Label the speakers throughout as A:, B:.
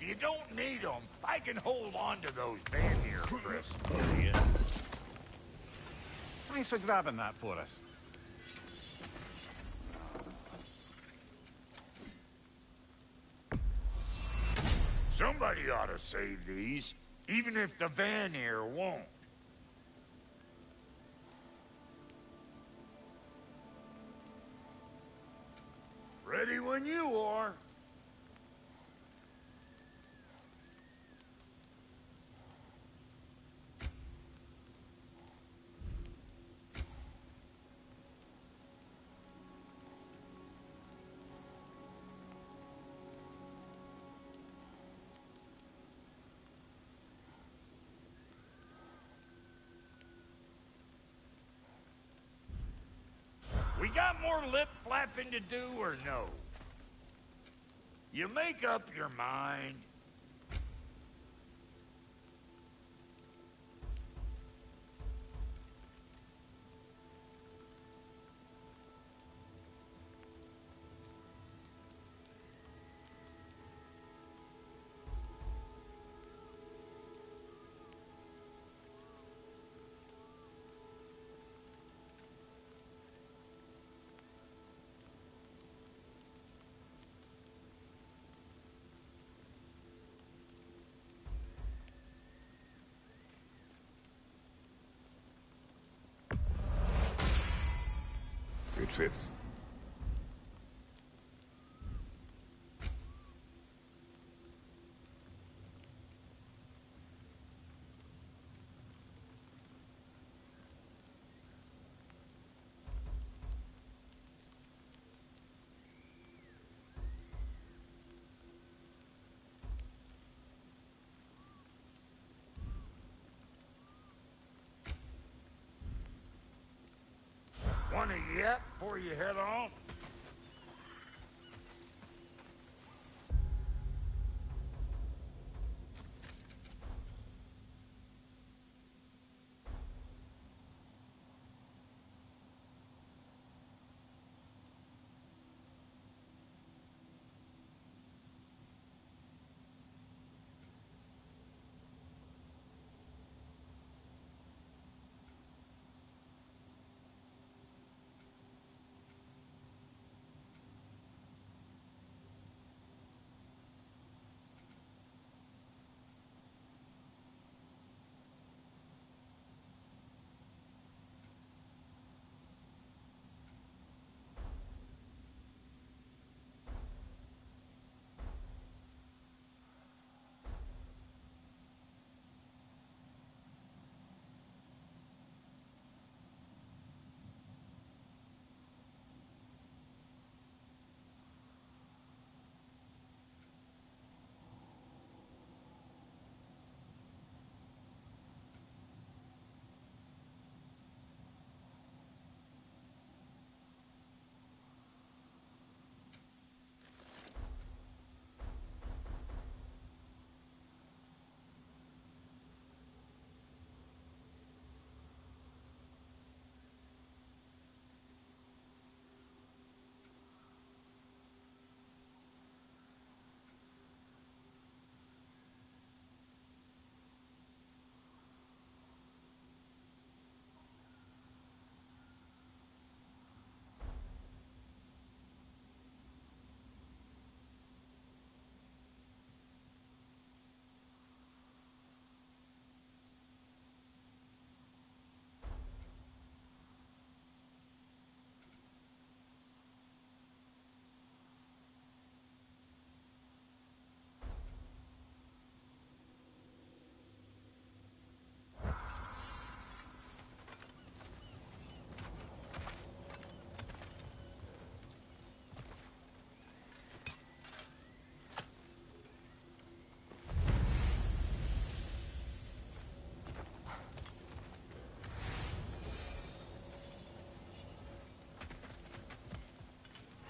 A: If you don't need them, I can hold on to those Vanir crisps for.
B: Thanks for grabbing that for us.
A: Somebody ought to save these, even if the Vanir won't. Ready when you are. We got more lip flapping to do or no? You make up your mind.
C: It fits.
A: Want to yet before you head off?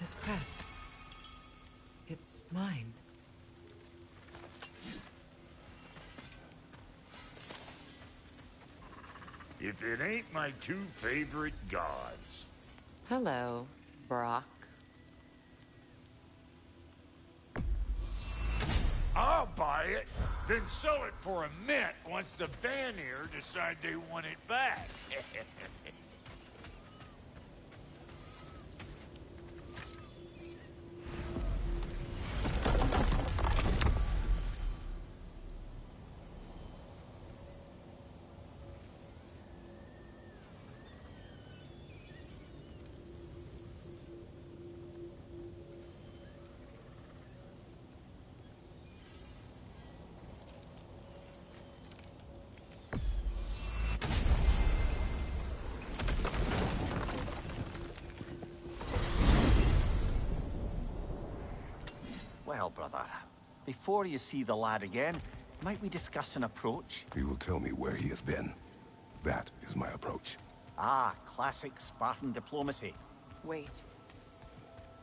D: This crest. It's mine.
A: If it ain't my two favorite gods.
D: Hello, Brok.
A: I'll buy it, then sell it for a mint once the Vanir decide they want it back.
B: Well, brother, before you see the lad again, might we discuss an approach?
C: He will tell me where he has been. That is my approach.
B: Ah, classic Spartan diplomacy.
D: Wait.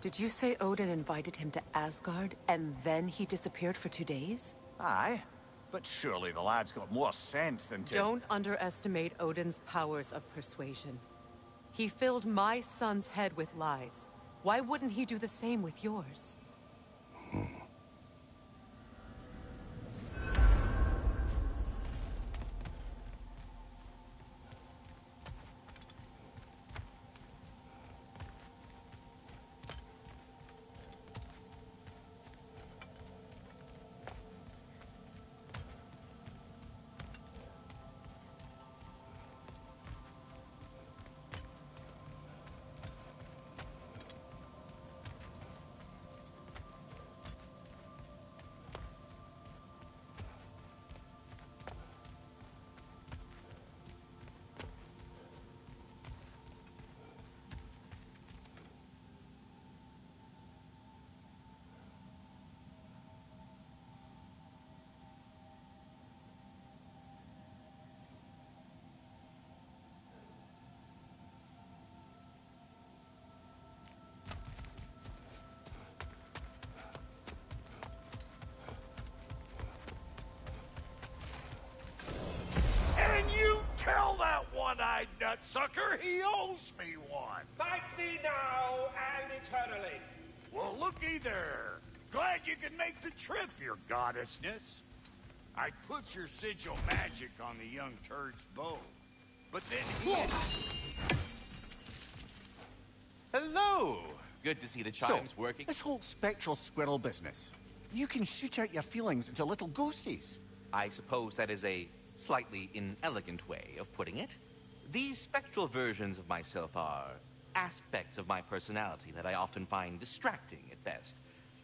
D: Did you say Odin invited him to Asgard, and then he disappeared for two days?
B: Aye, but surely the lad's got more sense than to...
D: Don't underestimate Odin's powers of persuasion. He filled my son's head with lies. Why wouldn't he do the same with yours?
A: One-eyed nutsucker he owes me one.
E: Fight me now and eternally.
A: Well, looky there. Glad you can make the trip, your goddessness. I put your sigil magic on the young turd's bow. But then he...
F: Hello! Good to see the chimes
B: so,
F: working.
B: this whole spectral squirrel business. You can shoot out your feelings into little ghosties.
F: I suppose that is a slightly inelegant way of putting it. These spectral versions of myself are aspects of my personality that I often find distracting at best.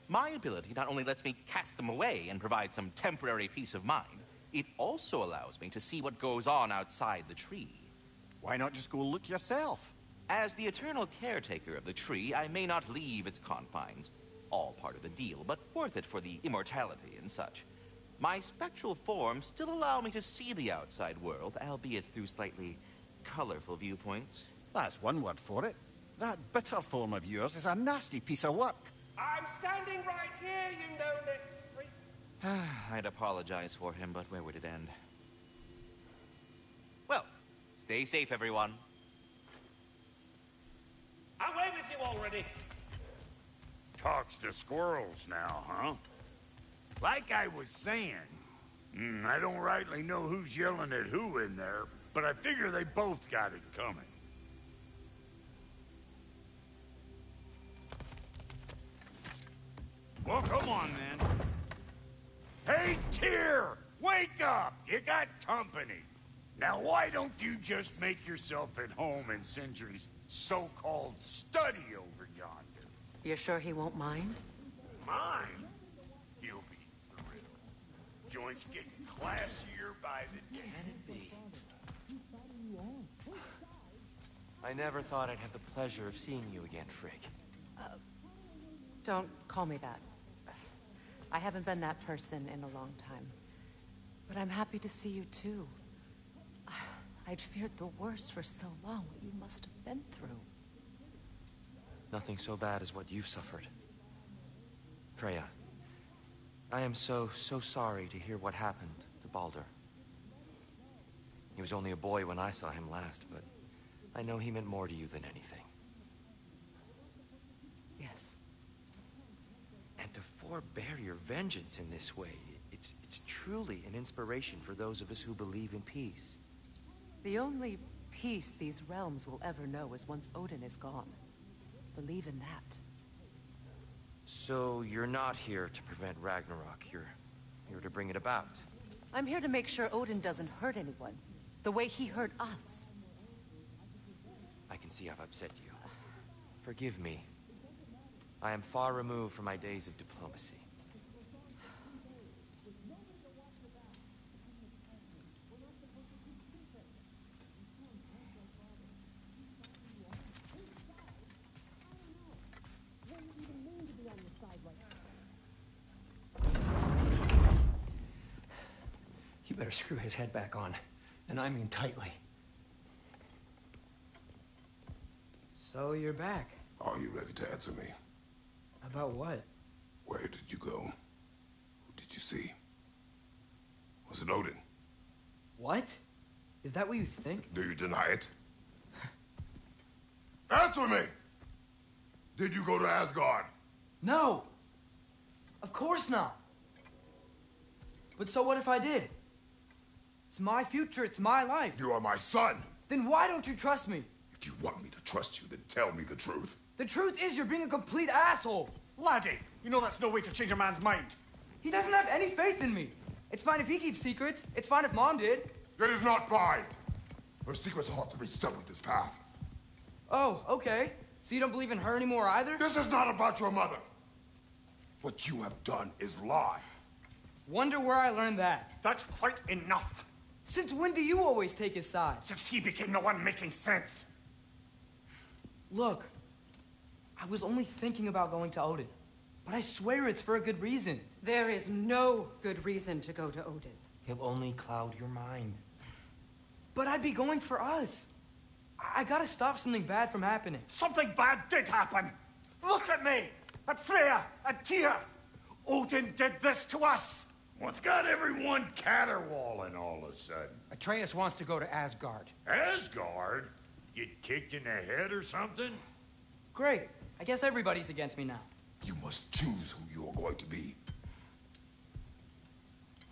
F: My ability not only lets me cast them away and provide some temporary peace of mind, it also allows me to see what goes on outside the tree.
B: Why not just go look yourself?
F: As the eternal caretaker of the tree, I may not leave its confines. All part of the deal, but worth it for the immortality and such. My spectral forms still allow me to see the outside world, albeit through slightly colorful viewpoints.
B: That's one word for it. That bitter form of yours is a nasty piece of work.
E: I'm standing right here, you no-lit freak.
F: I'd apologize for him, but where would it end? Well, stay safe, everyone.
E: Away with you already.
A: Talks to squirrels now, huh? Like I was saying, mm, I don't rightly know who's yelling at who in there, but I figure they both got it coming. Well, come on then. Hey, Tyr! Wake up! You got company. Now, why don't you just make yourself at home in Sindri's so-called study over yonder?
D: You're sure he won't mind?
A: Mind? He'll be thrilled. Joint's getting classier by the day.
G: Can it be? I never thought I'd have the pleasure of seeing you again, Frigg.
D: Uh, don't call me that. I haven't been that person in a long time. But I'm happy to see you too. I'd feared the worst for so long, what you must have been through.
G: Nothing so bad as what you've suffered. Freya, I am so, so sorry to hear what happened to Balder. He was only a boy when I saw him last, but I know he meant more to you than anything.
D: Yes.
G: And to forbear your vengeance in this way, it's, it's truly an inspiration for those of us who believe in peace.
D: The only peace these realms will ever know is once Odin is gone. Believe in that.
G: So you're not here to prevent Ragnarok. You're here to bring it about.
D: I'm here to make sure Odin doesn't hurt anyone. The way he hurt us.
G: Can see I've upset you. Forgive me. I am far removed from my days of diplomacy.
H: You better screw his head back on. And I mean tightly.
I: So you're back.
J: Are you ready to answer me?
I: About what?
J: Where did you go? Who did you see? Was it Odin?
I: What? Is that what you think?
J: Do you deny it? Answer me! Did you go to Asgard?
I: No! Of course not! But so what if I did? It's my future, it's my life.
J: You are my son!
I: Then why don't you trust me?
J: If you want me to trust you, then tell me the truth.
I: The truth is you're being a complete asshole.
K: Laddie, you know that's no way to change a man's mind.
I: He doesn't have any faith in me. It's fine if he keeps secrets. It's fine if Mom did.
J: It is not fine! Her secrets ought to be stuck with this path.
I: Oh, okay. So you don't believe in her anymore either?
J: This is not about your mother. What you have done is lie.
I: Wonder where I learned that.
K: That's quite enough.
I: Since when do you always take his side?
K: Since he became the one making sense.
I: Look, I was only thinking about going to Odin. But I swear it's for a good reason.
D: There is no good reason to go to Odin.
G: He'll only cloud your mind.
I: But I'd be going for us. I, I gotta stop something bad from happening.
K: Something bad did happen. Look at me, at Freya, at Tyr. Odin did this to us.
A: What's got everyone caterwauling all of a sudden?
H: Atreus wants to go to Asgard.
A: Asgard? Get kicked in the head or something?
I: Great. I guess everybody's against me now.
J: You must choose who you are going to be.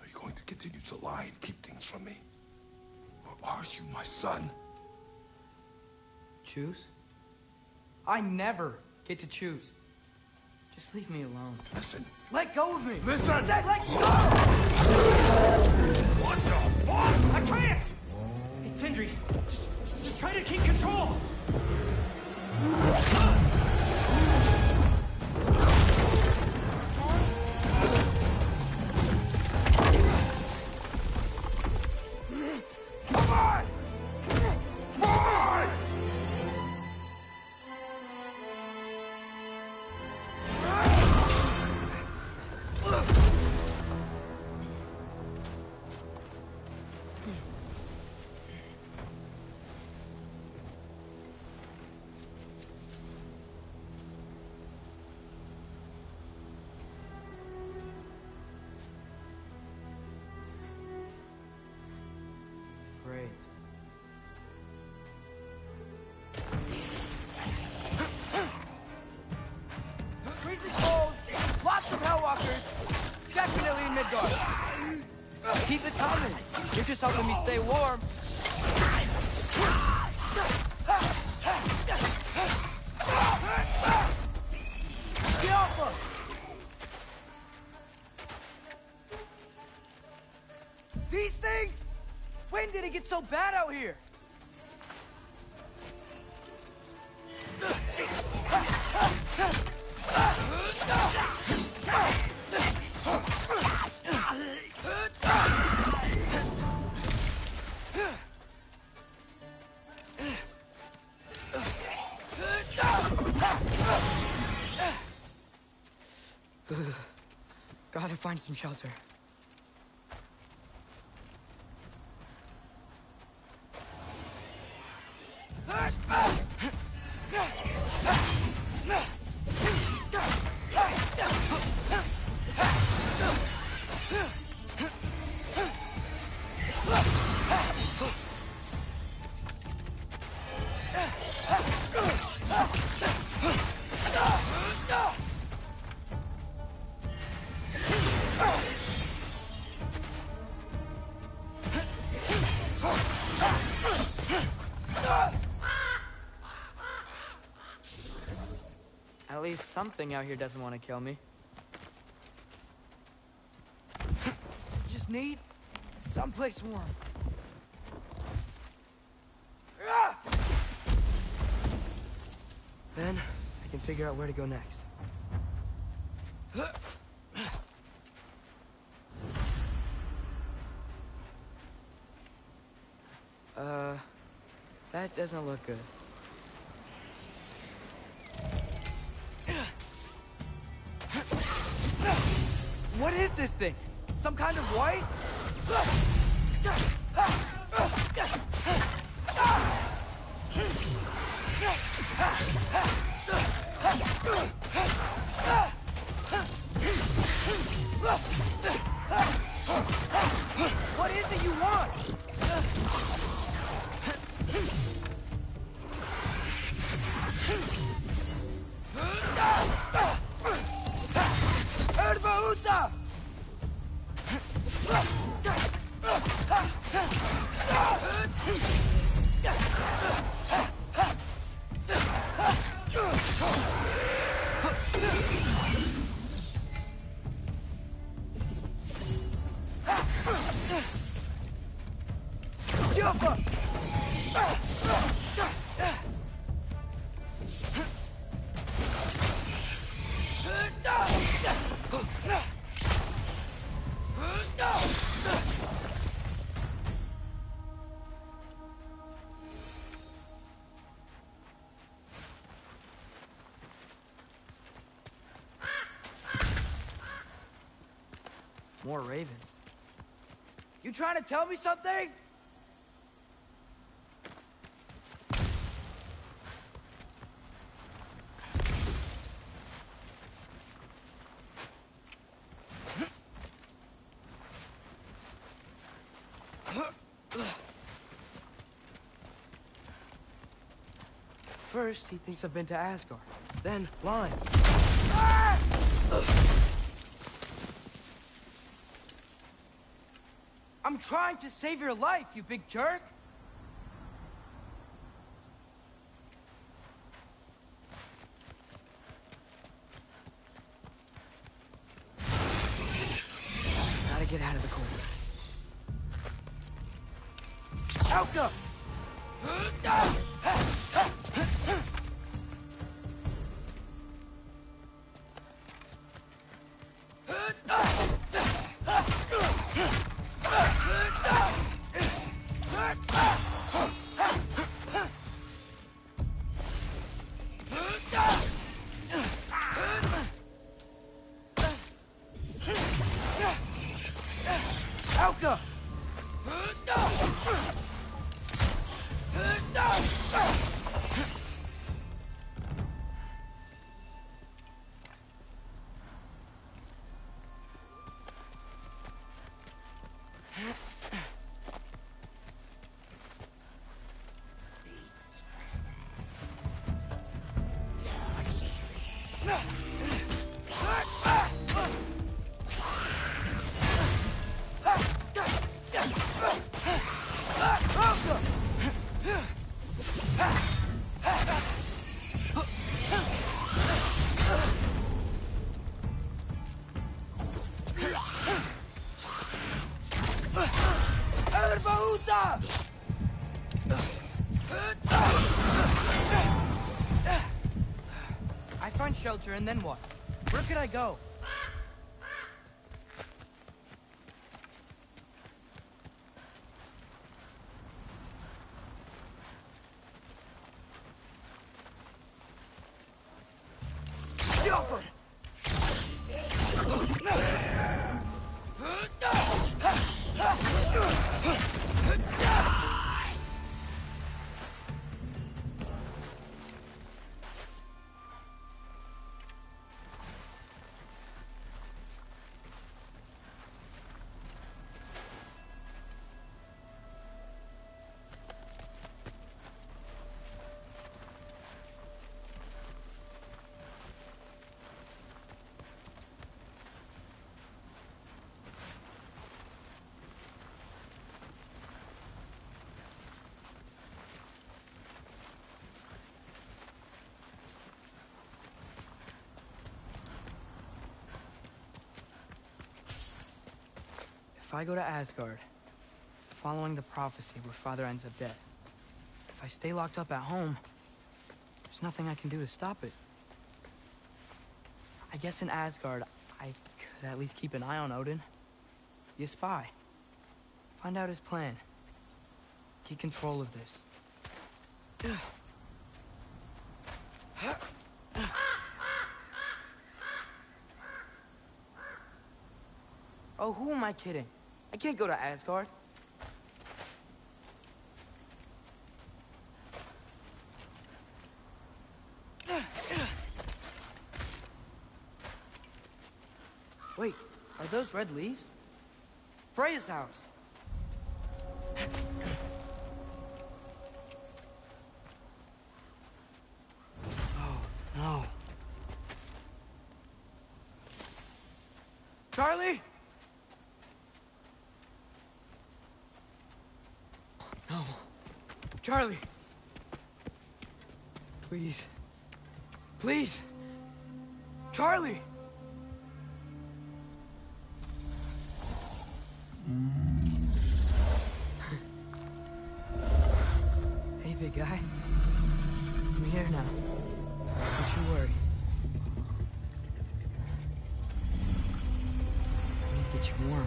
J: Are you going to continue to lie and keep things from me? Or are you my son?
I: Choose? I never get to choose. Just leave me alone.
J: Listen.
I: Let go of me!
J: Listen!
I: Said let go!
A: What the fuck?
H: Atreus! It's Sindri. Just, just try to keep control.
I: Just helping me stay warm. These things? When did it get so bad out here? Some shelter. Something out here doesn't want to kill me. Just need someplace warm. Then I can figure out where to go next. Uh, that doesn't look good. Thing? Some kind of white? More ravens. You trying to tell me something? First, he thinks I've been to Asgard. Then, Lyme. I'm trying to save your life, you big jerk! Shelter and then what? Where could I go? I go to Asgard, following the prophecy where father ends up dead, if I stay locked up at home, there's nothing I can do to stop it. I guess in Asgard, I could at least keep an eye on Odin. Be a spy. Find out his plan. Get control of this. Oh, who am I kidding? I can't go to Asgard. Wait, are those red leaves? Freya's house. Oh, no. Charlie? No. Charlie. Please. Please. Charlie. Hey, big guy. I'm here now. Don't you worry. I need to get you warm.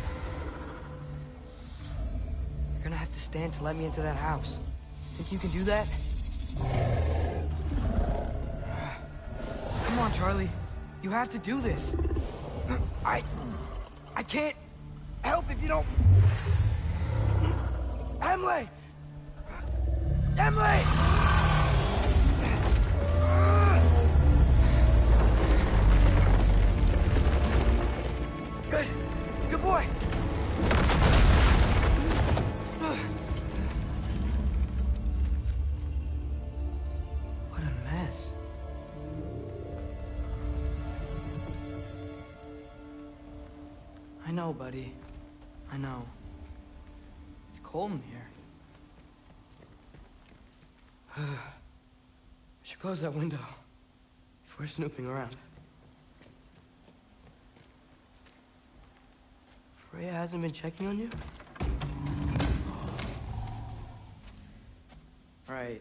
I: You're gonna have to stand to let me into that house. Think you can do that? Charlie. You have to do this. I... I can't help if you don't... Emily! Emily! Close that window If we're snooping around. Freya hasn't been checking on you? Right.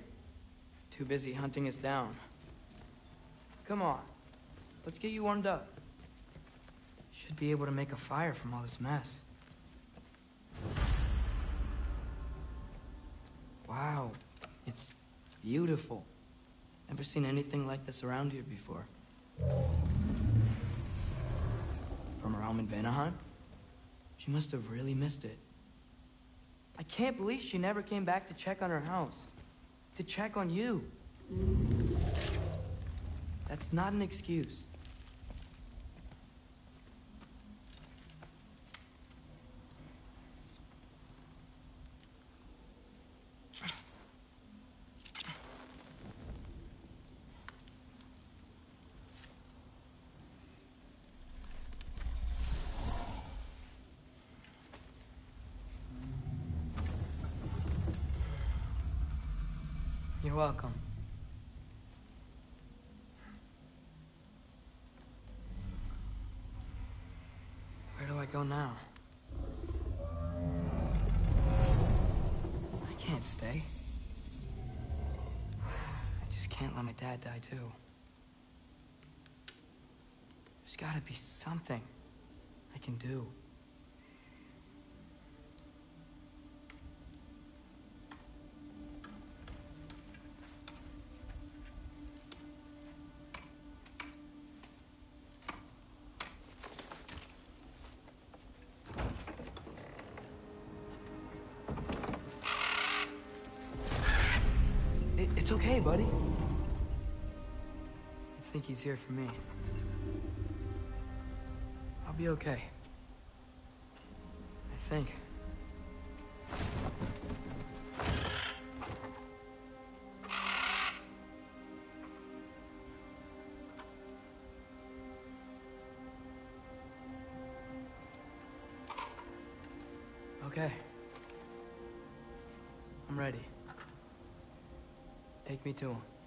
I: Too busy hunting us down. Come on. Let's get you warmed up. Should be able to make a fire from all this mess. Wow. It's beautiful. Never seen anything like this around here before. From her home in Vanaheim? She must have really missed it. I can't believe she never came back to check on her house. To check on you. That's not an excuse. You're welcome. Where do I go now? I can't stay. I just die too. There's gotta be something I can do. It's okay, buddy. He's here for me. I'll be okay. I think. Okay. I'm ready. Take me to him.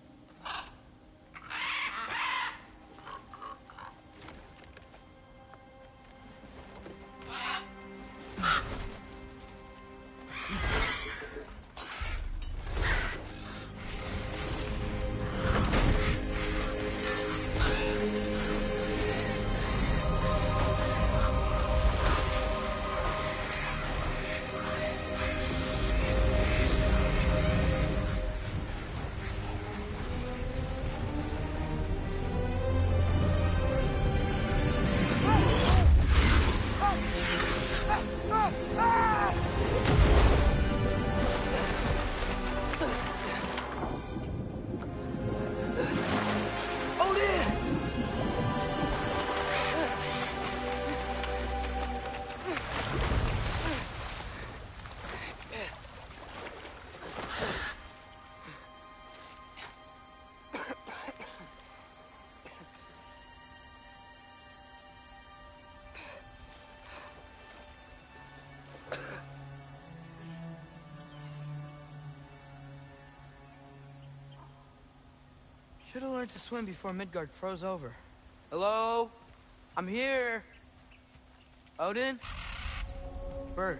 I: Should have learned to swim before Midgard froze over. Hello? I'm here. Odin? Bird.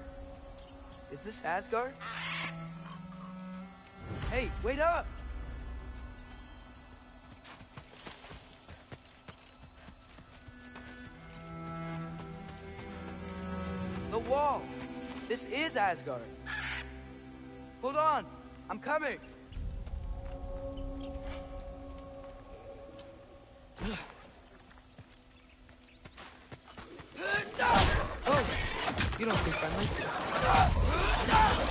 I: Is this Asgard? Hey, wait up! The wall! This is Asgard! Hold on! I'm coming! Oh! You don't seem friendly.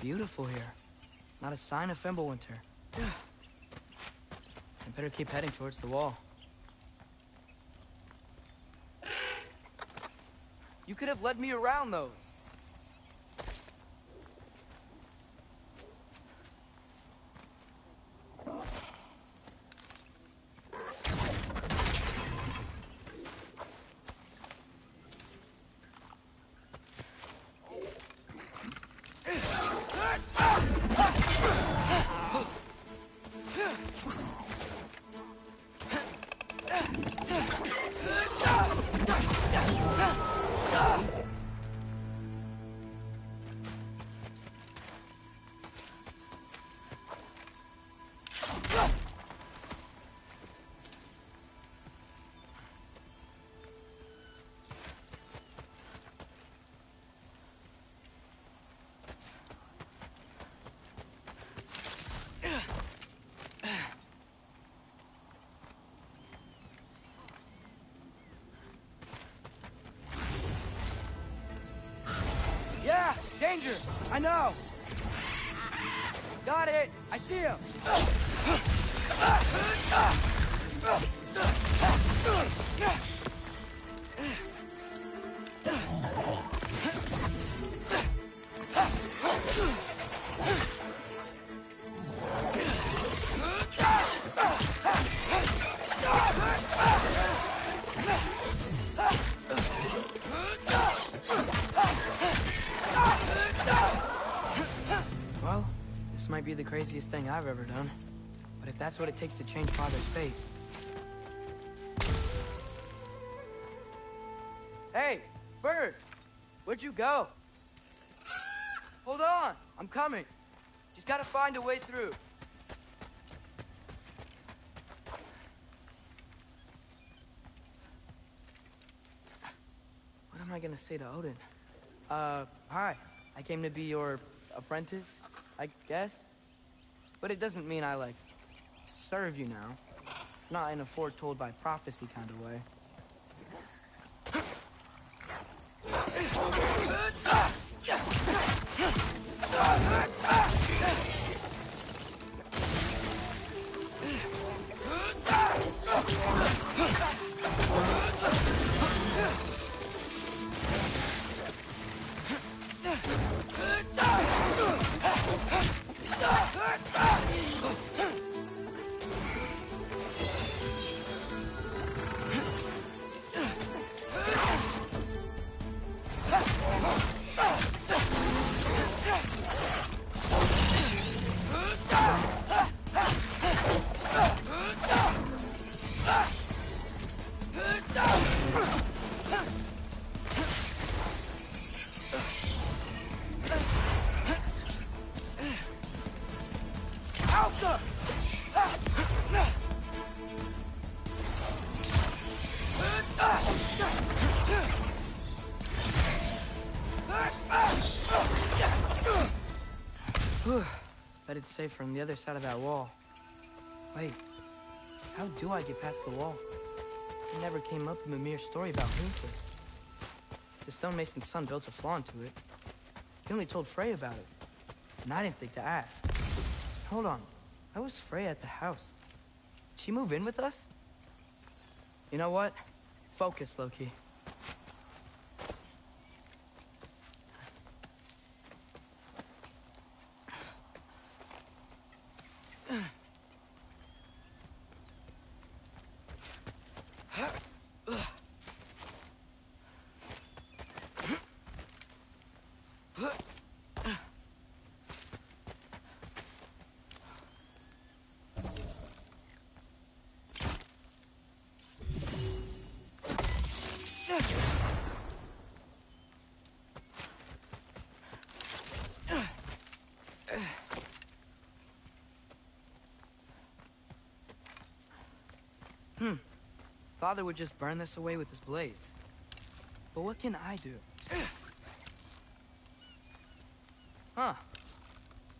I: Beautiful here. Not a sign of Fimbulwinter. I better keep heading towards the wall. You could have led me around those. Danger! I know! Got it! I see him! craziest thing I've ever done. But if that's what it takes to change Father's fate... Hey, Bird! Where'd you go? Hold on, I'm coming. Just gotta find a way through. What am I gonna say to Odin? Uh, hi. I came to be your apprentice, I guess? But it doesn't mean I, like, serve you now. Not in a foretold by prophecy kind of way. Bet on the other side of that wall. Wait, how do I get past the wall? It never came up in Mimir's story about Hrimthur. The stonemason's son built a flaw into it. He only told Frey about it. And I didn't think to ask. Hold on. How was Frey at the house? Did she move in with us? You know what? Focus, Loki. Hmm. Father would just burn this away with his blades. But what can I do? Huh.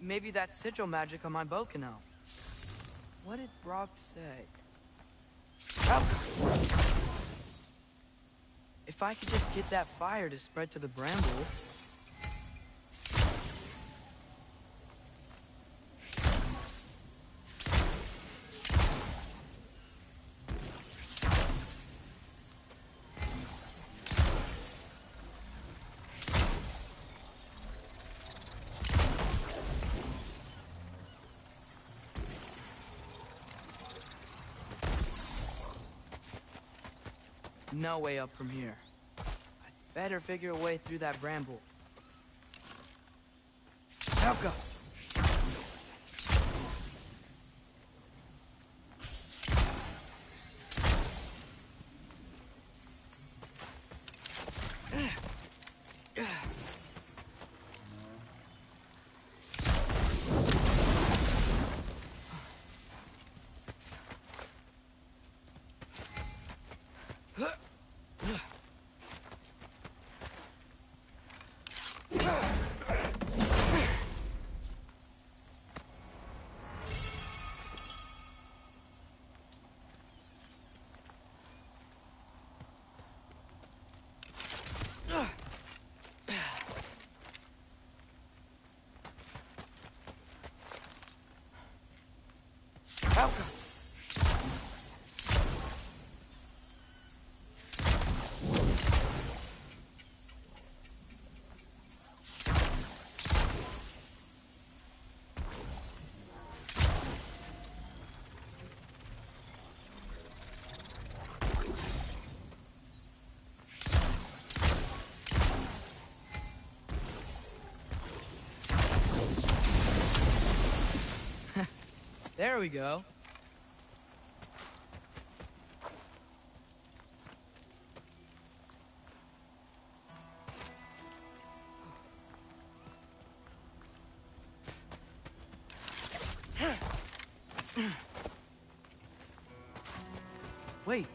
I: Maybe that sigil magic on my bow can help. What did Brok say? Oh. If I could just get that fire to spread to the bramble... No way up from here. I'd better figure a way through that bramble. Helga! Helga! There we go. Wait,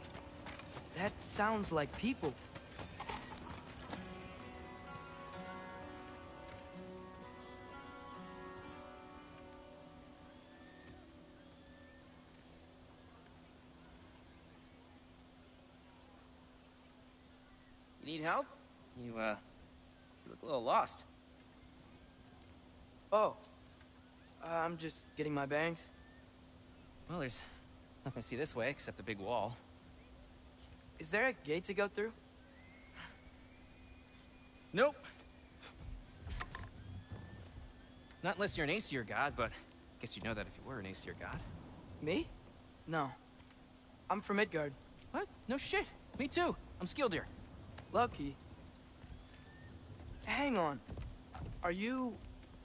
I: that sounds like people.
L: You, uh, you look a little lost.
I: Oh. Uh, I'm just getting my bearings.
L: Well, there's nothing to see this way except the big wall.
I: Is there a gate to go through?
L: Nope. Not unless you're an Aesir god, but I guess you'd know that if you were an Aesir god.
I: Me? No. I'm from Midgard.
L: What? No shit. Me too. I'm Skildir.
I: Lucky. Hang on. Are you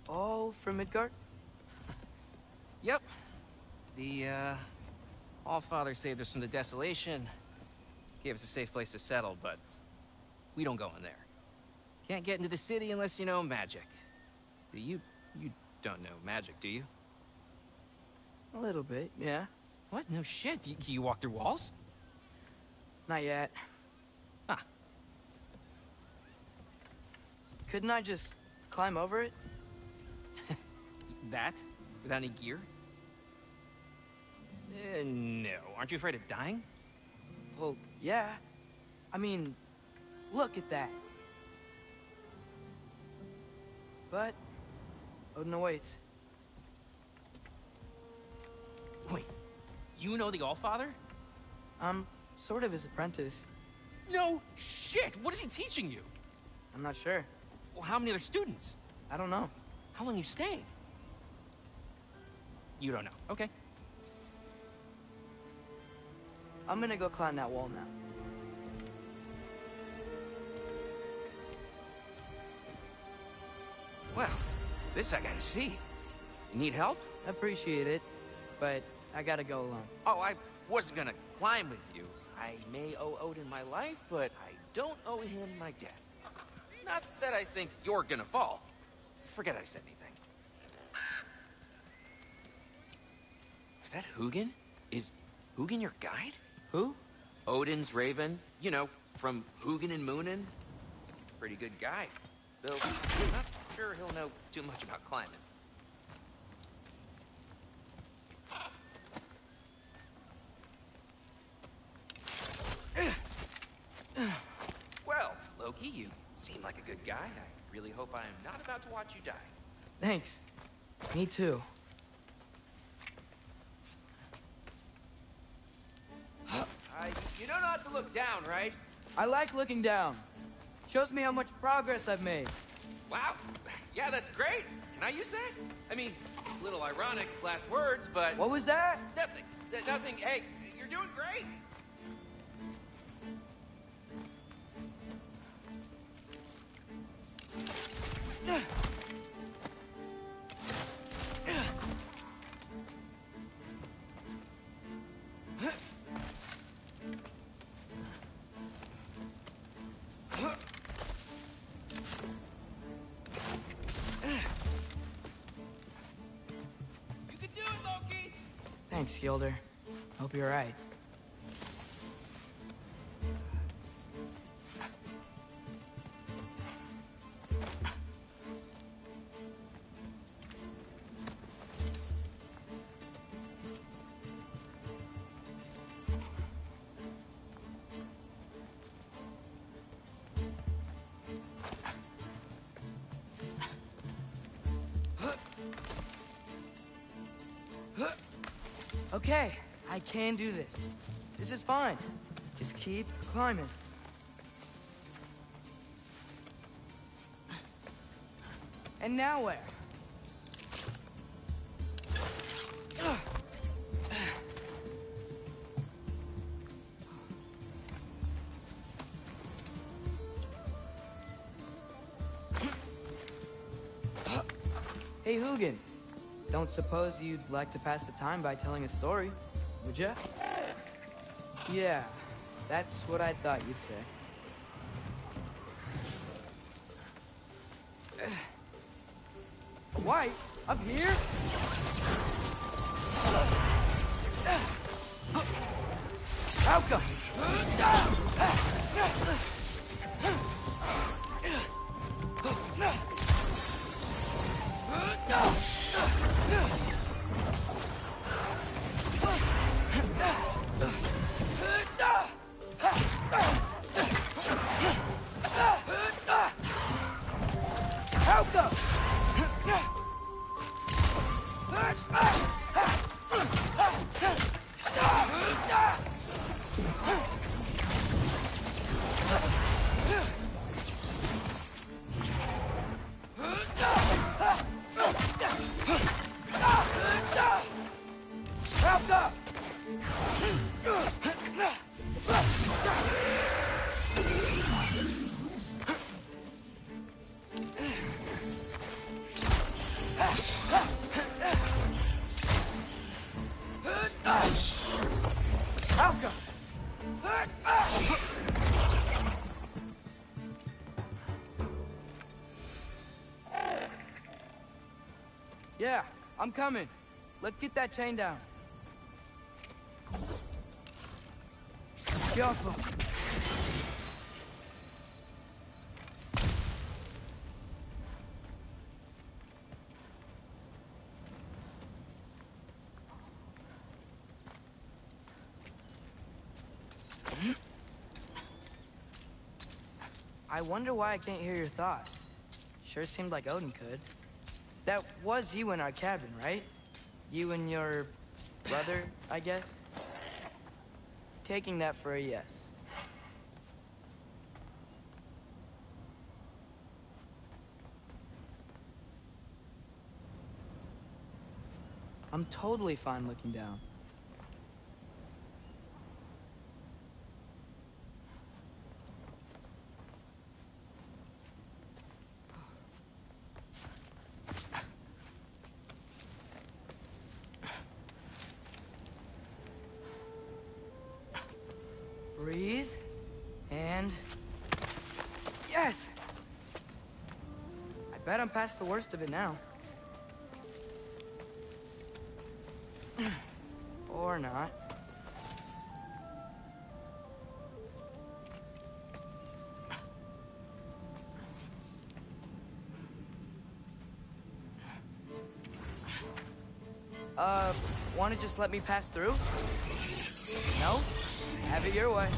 I: all from Midgard?
L: Yep. The, uh... Allfather saved us from the desolation. Gave us a safe place to settle, but... We don't go in there. Can't get into the city unless you know magic. You... you don't know magic, do you?
I: A little bit, yeah.
L: What? No shit. You, you walk through walls?
I: Not yet. Couldn't I just climb over it?
L: That? Without any gear? Uh, no. Aren't you afraid of dying?
I: Well, yeah. I mean, look at that. But, Odin awaits.
L: Wait, you know the Allfather?
I: I'm sort of his apprentice.
L: No shit! What is he teaching you?
I: I'm not sure.
L: Well, how many other students?
I: I don't know.
L: How long you staying? You don't know. Okay.
I: I'm gonna go climb that wall now.
L: Well, this I gotta see. You need help?
I: I Appreciate it, but I gotta go alone.
L: Oh, I wasn't gonna climb with you. I may owe Odin my life, but I don't owe him my death. Not that I think you're gonna fall. Forget I said anything. Is that Hugin? Is Hugin your guide?
I: Who?
L: Odin's Raven. You know, from Hugin and Munin. Pretty good guy. Though, I'm not sure he'll know too much about climbing. Well, Loki, you seem like a good guy. I really hope I am not about to watch you die.
I: Thanks. Me too.
L: Uh, you know not to look down, right?
I: I like looking down. Shows me how much progress I've made.
L: Wow. Yeah, that's great. Can I use that? I mean, a little ironic last words, but...
I: What was that?
L: Nothing. Th- Nothing. Hey, you're doing great.
I: Thanks, Gilder. Hope you're right. Okay, I can do this. This is fine. Just keep climbing. And now where? Hey, Hugin. Don't suppose you'd like to pass the time by telling a story, would ya? Yeah, that's what I thought you'd say. White? Up here? Outcome! Coming. Let's get that chain down. Careful. I wonder why I can't hear your thoughts. Sure seemed like Odin could. That was you in our cabin, right? You and your brother, I guess? Taking that for a yes. I'm totally fine looking down. Breathe. And... Yes! I bet I'm past the worst of it now. or not. Uh, wanna just let me pass through? No? Have it your way.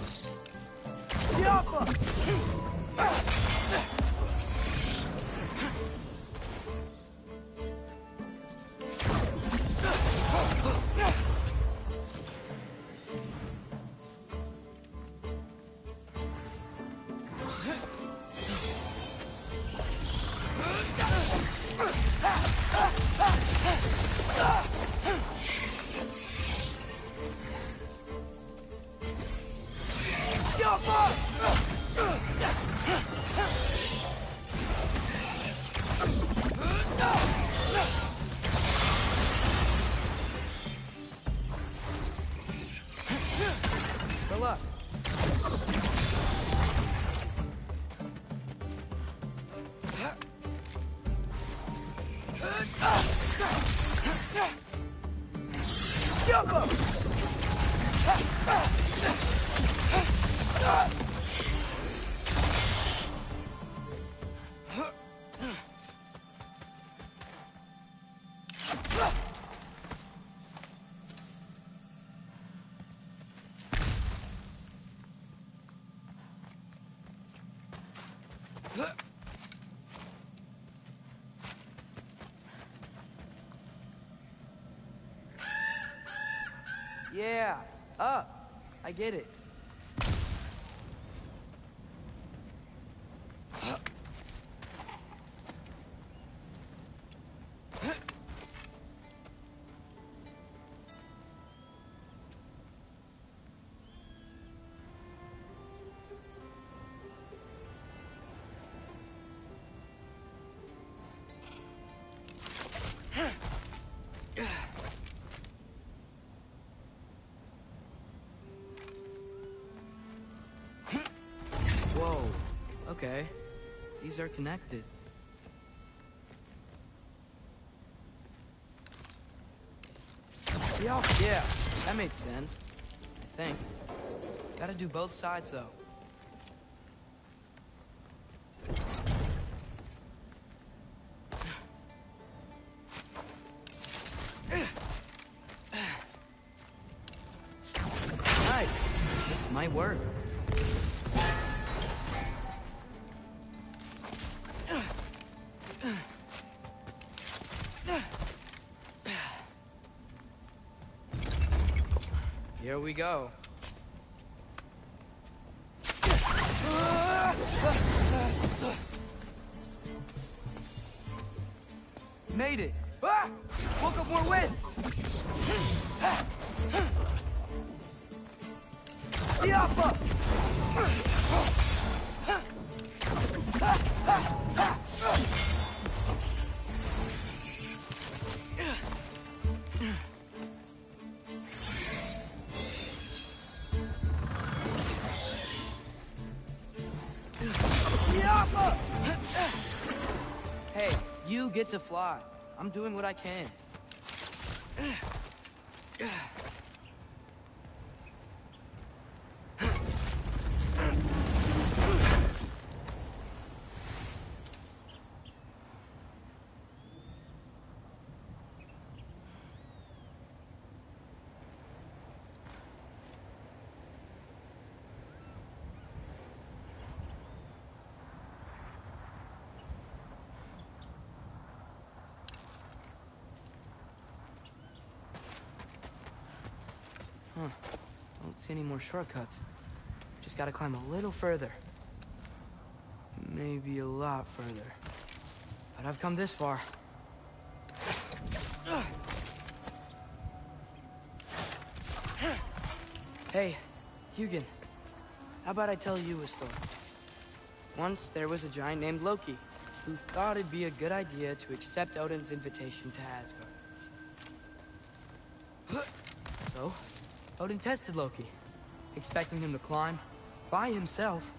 I: Up. I get it. Okay. These are connected. Yeah, yeah, that makes sense. I think. Gotta do both sides, though. We go. Get to fly. I'm doing what I can. Don't see any more shortcuts. Just gotta climb a little further. Maybe a lot further. But I've come this far. Hey, Hugin. How about I tell you a story? Once there was a giant named Loki who thought it'd be a good idea to accept Odin's invitation to Asgard. So, Odin tested Loki, expecting him to climb by himself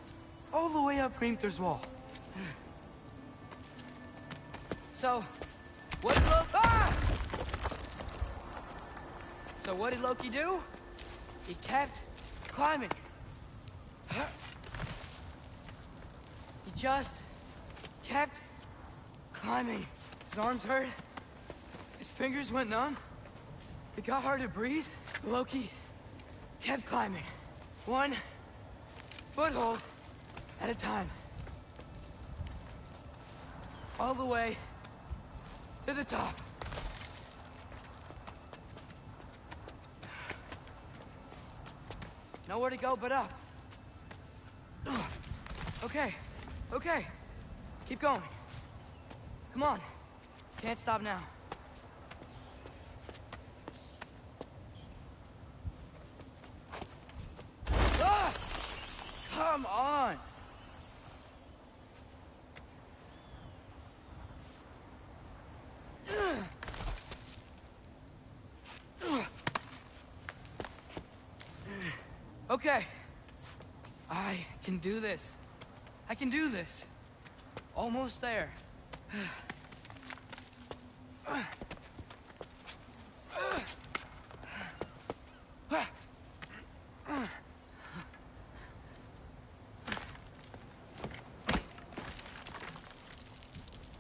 I: all the way up Hrimthur's wall. So, what did Loki? Ah! So what did Loki do? He kept climbing. He just kept climbing. His arms hurt. His fingers went numb. It got hard to breathe. Loki kept climbing. One foothold at a time. All the way to the top. Nowhere to go but up. Okay, okay. Keep going. Come on. Can't stop now. Ah! Come on! Okay. I can do this. I can do this. Almost there. Uh.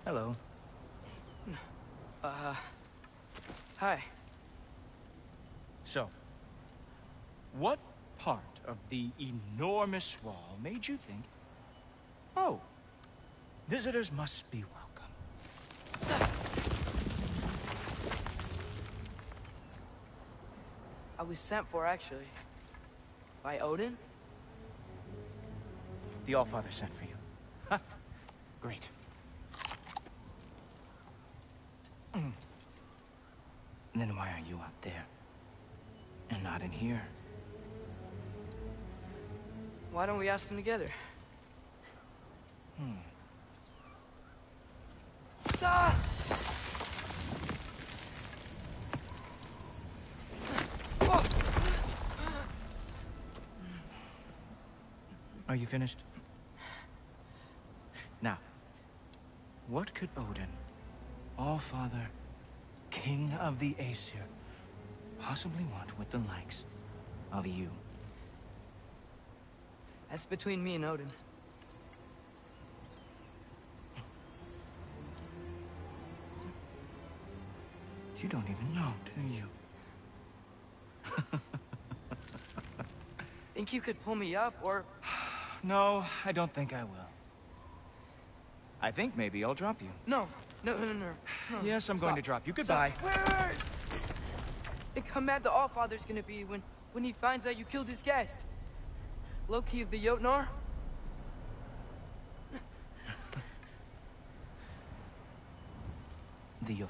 M: Hello.
I: Uh, hi.
M: So, what part of the enormous wall made you think, oh, visitors must be welcome?
I: I was sent for, actually. By Odin?
M: The Allfather sent for you. Why
I: don't we ask him together?
M: Hmm.
I: Ah!
M: Are you finished? Now, what could Odin, All-Father, King of the Aesir, possibly want with the likes of you?
I: That's between me and Odin.
M: You don't even know, do you?
I: Think you could pull me up, or...
M: No, I don't think I will. I think maybe I'll drop you.
I: No, no, no, no, no.
M: Yes, I'm going to drop you. Goodbye.
I: Stop. Wait. Think how mad the Allfather's gonna be when, when he finds out you killed his guest. Loki of the Jotnar?
M: The Jotnar.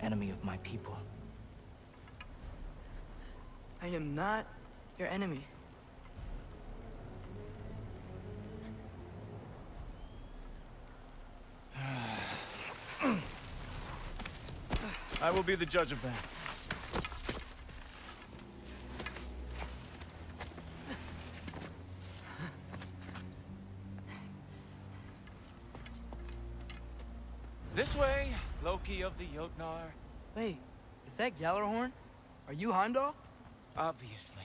M: enemy of my people.
I: I am not your enemy.
M: I will be the judge of that. This way, Loki of the Jotnar.
I: Wait, is that Gjallarhorn? Are you Heimdall?
M: Obviously.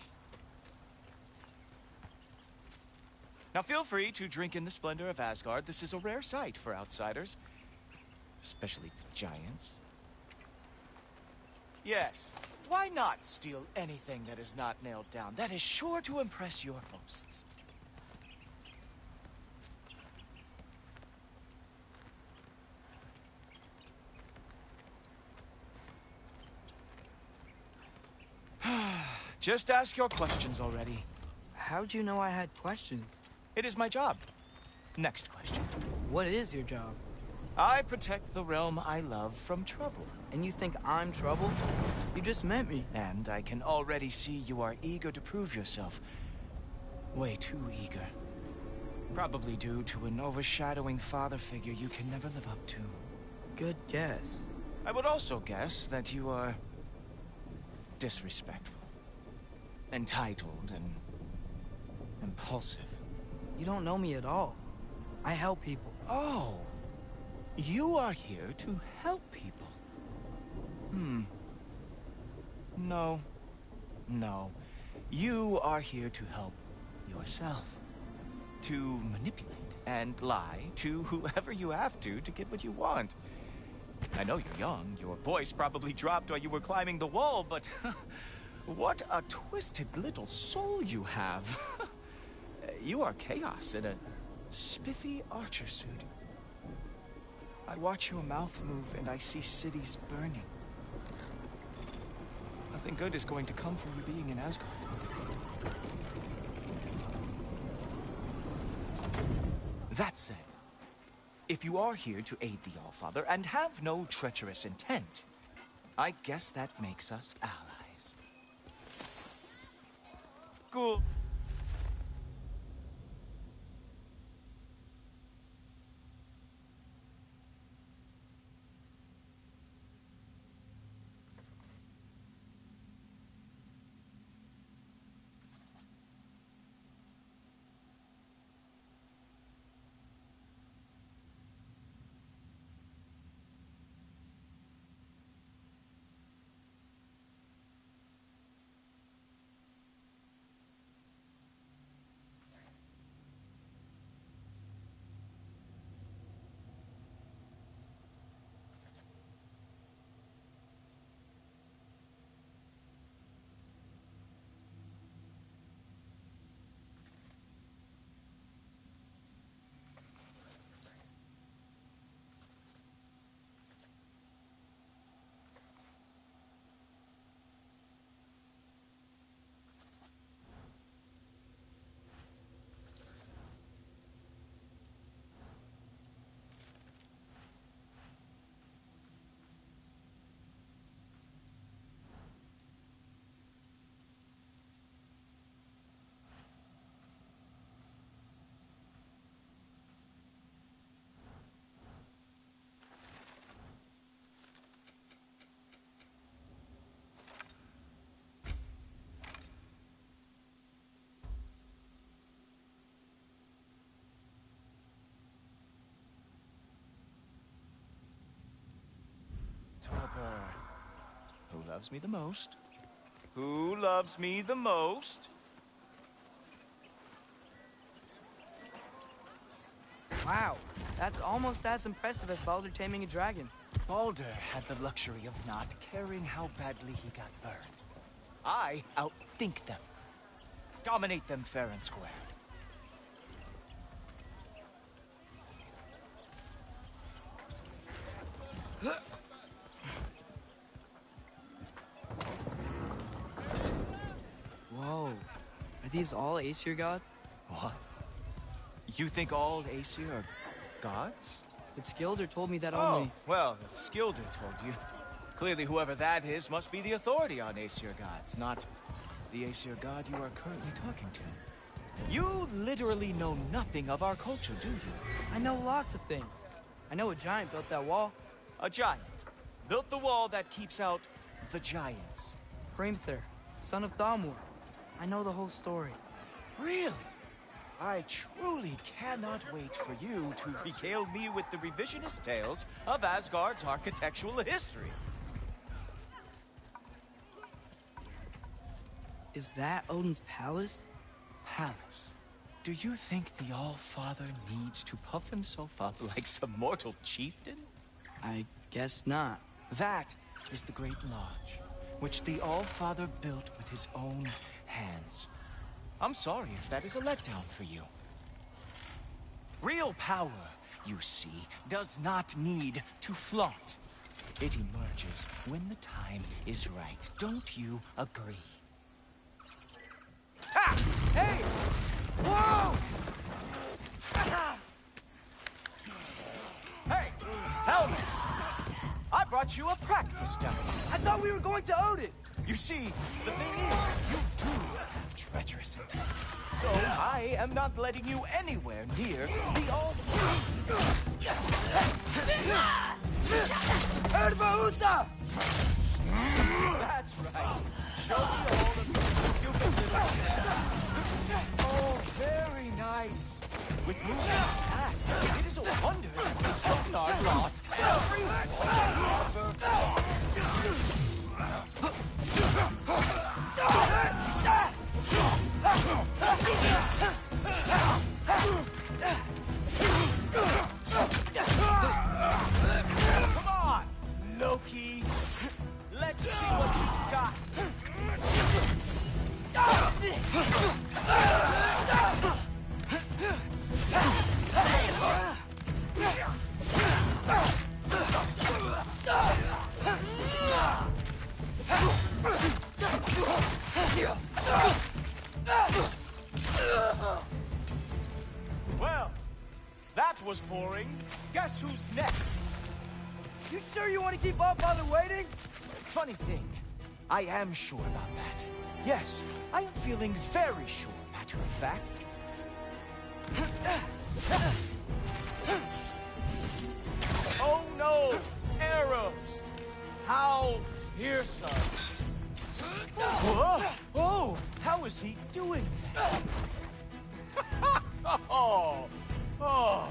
M: Now feel free to drink in the splendor of Asgard. This is a rare sight for outsiders. Especially giants. Yes, why not steal anything that is not nailed down? That is sure to impress your hosts. Just ask your questions already.
I: How'd you know I had questions?
M: It is my job. Next question.
I: What is your job?
M: I protect the realm I love from trouble.
I: And you think I'm trouble? You just met me.
M: And I can already see you are eager to prove yourself. Way too eager. Probably due to an overshadowing father figure you can never live up to.
I: Good guess.
M: I would also guess that you are disrespectful, entitled, and impulsive.
I: You don't know me at all. I help people.
M: Oh, you are here to help people. Hmm. No. No. You are here to help yourself. To manipulate and lie to whoever you have to to get what you want. I know you're young. Your voice probably dropped while you were climbing the wall, but what a twisted little soul you have. you are chaos in a spiffy archer suit. I watch your mouth move and I see cities burning. Nothing good is going to come from you being in Asgard. That said, if you are here to aid the Allfather and have no treacherous intent, I guess that makes us allies. Cool. Uh, who loves me the most? Who loves me the most?
I: Wow, that's almost as impressive as Baldur taming a dragon.
M: Baldur had the luxury of not caring how badly he got burned. I outthink them. Dominate them fair and square.
I: Whoa, are these all Aesir gods?
M: What? You think all Aesir are gods?
I: But Skilder told me that
M: oh,
I: only...
M: well, if Skilder told you, Clearly, whoever that is must be the authority on Aesir gods, not the Aesir god you are currently talking to. You literally know nothing of our culture, do you?
I: I know lots of things. I know a giant built that wall.
M: A giant built the wall that keeps out the giants.
I: Hrimthur, son of Thamur. I know the whole story.
M: Really? I truly cannot wait for you to regale me with the revisionist tales of Asgard's architectural history.
I: Is that Odin's palace?
M: Palace? Do you think the All-Father needs to puff himself up like some mortal chieftain?
I: I guess not.
M: That is the Great Lodge, which the All-Father built with his own hands. I'm sorry if that is a letdown for you. Real power, you see, does not need to flaunt. It emerges when the time is right. Don't you agree? Ha! Hey! Whoa! Hey, Helmus! I brought you a practice dummy.
I: I thought we were going to Odin!
M: You see, the thing is, you do have treacherous intent. So I am not letting you anywhere near the all.
I: Erdvahuta!
M: That's I am sure about that. Yes, I am feeling very sure, matter of fact. Oh no! Arrows! How fearsome! Whoa! Oh! How is he doing that? oh! Oh!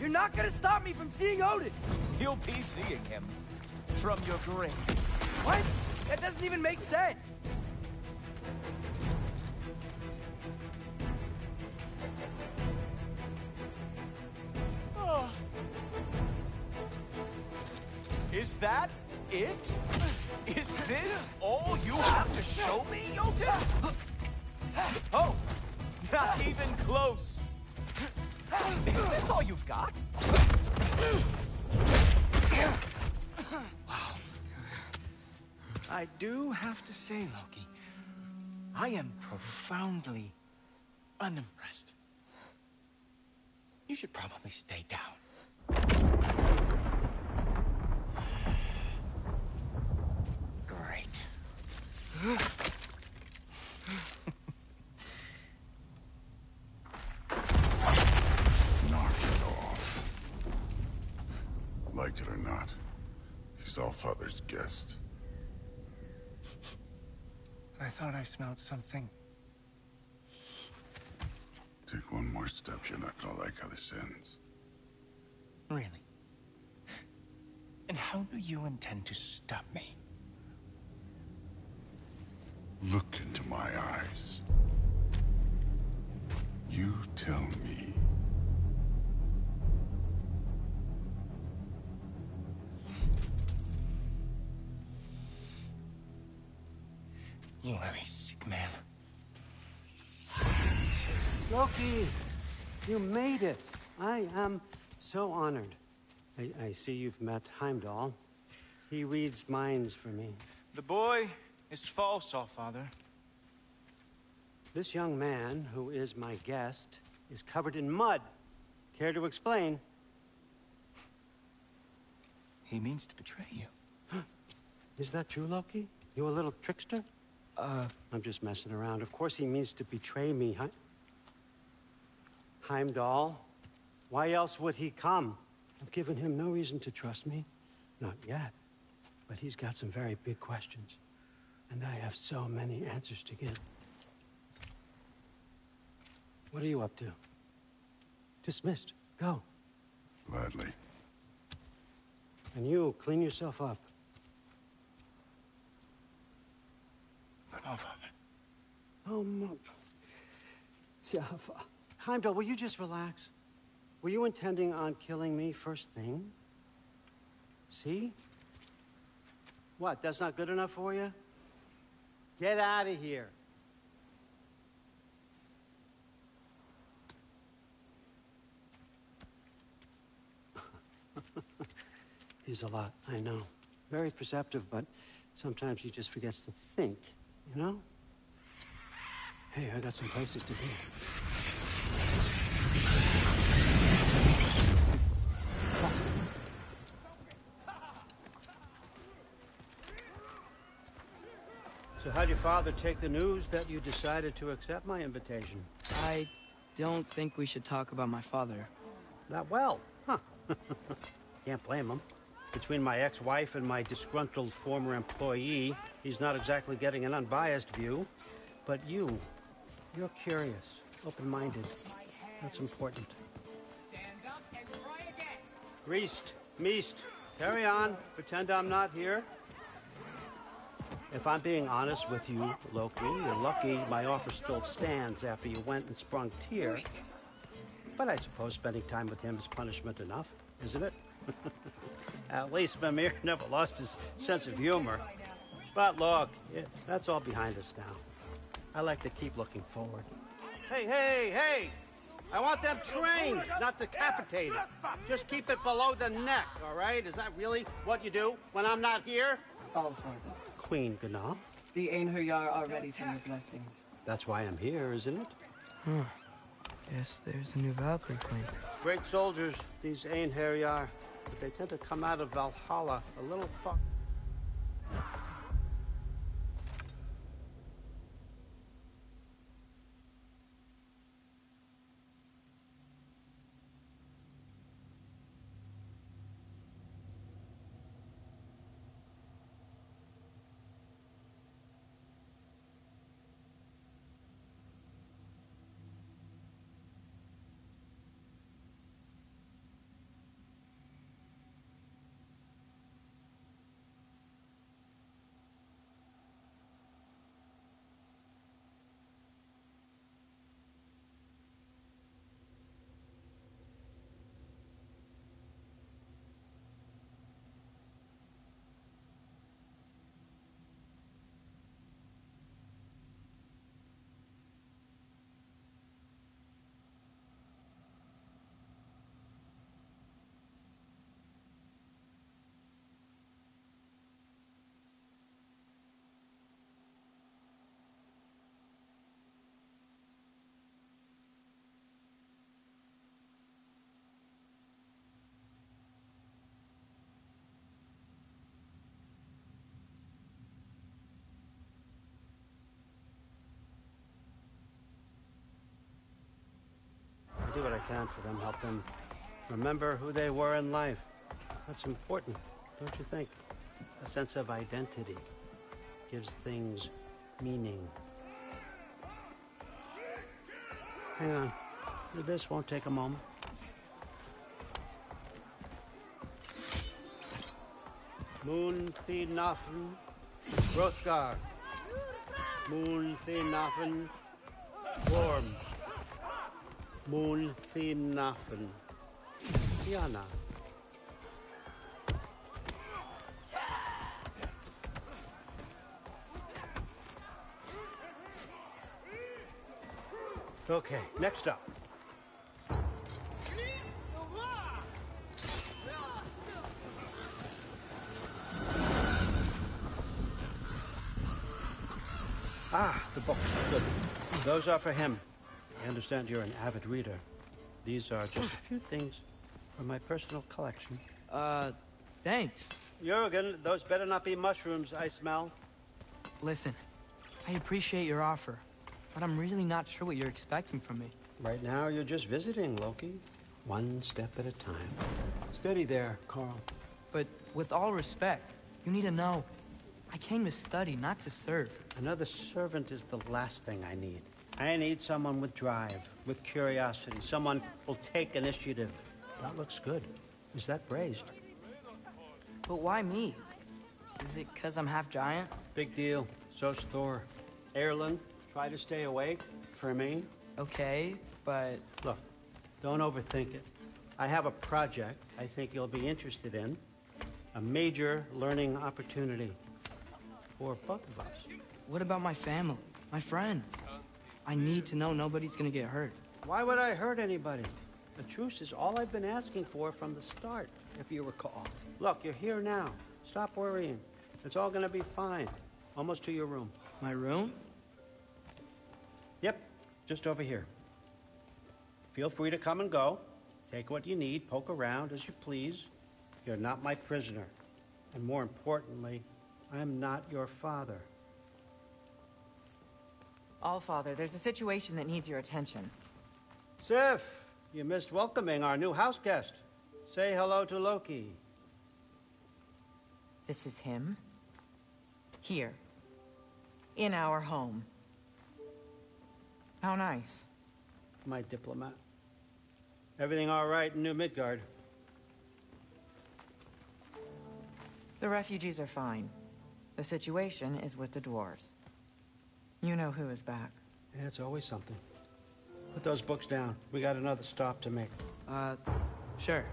I: You're not gonna stop me from seeing Odin!
M: You'll be seeing him from your grave.
I: Even make sense!
M: Oh. Is that it? Is this all you have to show me, Jotun? Oh, not even close. Is this all you've got? Wow. I do have to say, Loki, I am profoundly unimpressed. You should probably stay down. Great.
C: Knock it off. Like it or not, he's all father's guest.
M: I thought I smelled something.
C: Take one more step, you're not gonna like how this ends.
M: Really? And how do you intend to stop me?
C: Look into my eyes. You tell me.
M: You are a sick man.
N: Loki, you made it. I am so honored. I, I see you've met Heimdall. He reads minds for me.
M: The boy is false, oh, Allfather.
N: This young man, who is my guest, is covered in mud. Care to explain?
M: He means to betray you.
N: Is that true, Loki? You a little trickster?
M: Uh...
N: I'm just messing around. Of course he means to betray me, huh? Heimdall? Why else would he come? I've given him no reason to trust me. Not yet. But he's got some very big questions. And I have so many answers to give. What are you up to? Dismissed. Go.
C: Gladly.
N: And you, clean yourself up.
M: No, Father.
N: Oh, no. Yeah, Heimdall, will you just relax? Were you intending on killing me first thing? See? What, that's not good enough for you? Get out of here. He's a lot, I know. Very perceptive, but sometimes he just forgets to think, you know? Hey, I got some places to be. So how'd your father take the news that you decided to accept my invitation?
I: I don't think we should talk about my father.
N: That well, huh? Can't blame him. Between my ex-wife and my disgruntled former employee, he's not exactly getting an unbiased view. But you, you're curious, open-minded. That's important. Stand up and try again. Greased, meast, carry on. Pretend I'm not here. If I'm being honest with you, Loki, you're lucky my offer still stands after you went and sprung Tyr. But I suppose spending time with him is punishment enough, isn't it? At least Mimir never lost his sense of humor. But look, yeah, that's all behind us now. I like to keep looking forward. Hey, hey, hey! I want them trained, not decapitated. Just keep it below the neck, all right? Is that really what you do when I'm not here?
O: All for them.
N: Queen Gná.
O: The Einherjar are ready for your blessings.
N: That's why I'm here, isn't it?
I: Hmm. Guess there's a new Valkyrie queen.
N: Great soldiers, these Einherjar. But they tend to come out of Valhalla a little fuck. Do what I can for them, help them remember who they were in life. That's important, don't you think? A sense of identity gives things meaning. Hang on. This won't take a moment. Moon Thinafen, Hrothgar. Moon Thinafen, Worm. Moon Thinafen. Diana. Okay, next up. Ah, the box. Good. Those are for him. I understand you're an avid reader. These are just a few things from my personal collection.
I: Uh, thanks.
N: Jurgen, those better not be mushrooms I smell.
I: Listen, I appreciate your offer, but I'm really not sure what you're expecting from me.
N: Right now, you're just visiting, Loki. One step at a time. Steady there, Carl.
I: But with all respect, you need to know, I came to study, not to serve.
N: Another servant is the last thing I need. I need someone with drive, with curiosity, someone will take initiative. That looks good. Is that braised?
I: But why me? Is it because I'm half giant?
N: Big deal. So's Thor. Erlen, try to stay awake for me.
I: Okay, but...
N: Look, don't overthink it. I have a project I think you'll be interested in. A major learning opportunity. For both of us.
I: What about my family? My friends? I need to know nobody's gonna get hurt.
N: Why would I hurt anybody? The truce is all I've been asking for from the start, if you recall. Look, you're here now. Stop worrying. It's all gonna be fine. Almost to your room.
I: My room?
N: Yep, just over here. Feel free to come and go. Take what you need, poke around as you please. You're not my prisoner. And more importantly, I'm not your father.
P: Oh, Allfather, there's a situation that needs your attention.
N: Sif, you missed welcoming our new house guest. Say hello to Loki.
P: This is him? Here. In our home. How nice.
N: My diplomat. Everything all right in New Midgard?
P: The refugees are fine. The situation is with the dwarves. You know who is back.
N: Yeah, it's always something. Put those books down. We got another stop to make.
I: Uh, sure.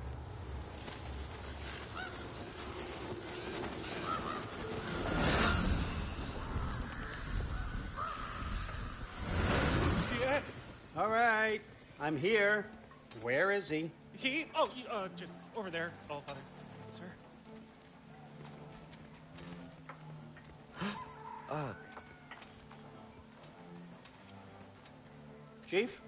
N: Yeah. All right. I'm here. Where is he?
H: He? Oh, he, uh, just over there. Oh, Father. Sir.
G: Uh,
N: Chief,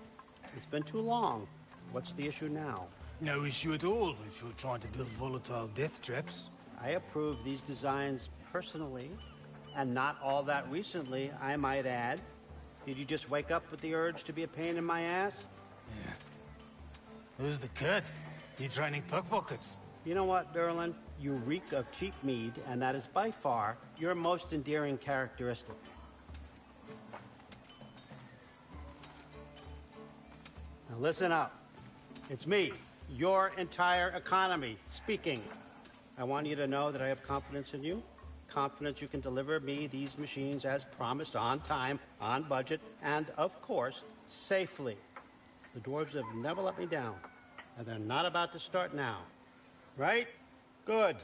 N: it's been too long. What's the issue now?
Q: No issue at all if you're trying to build volatile death traps.
N: I approve these designs personally, and not all that recently, I might add. Did you just wake up with the urge to be a pain in my ass?
Q: Yeah. Who's the cut? You training pickpockets?
N: You know what, Durlin? You reek of cheap mead, and that is by far your most endearing characteristic. Listen up. It's me, your entire economy, speaking. I want you to know that I have confidence in you. Confidence you can deliver me these machines as promised on time, on budget, and of course, safely. The dwarves have never let me down, and they're not about to start now. Right? Good.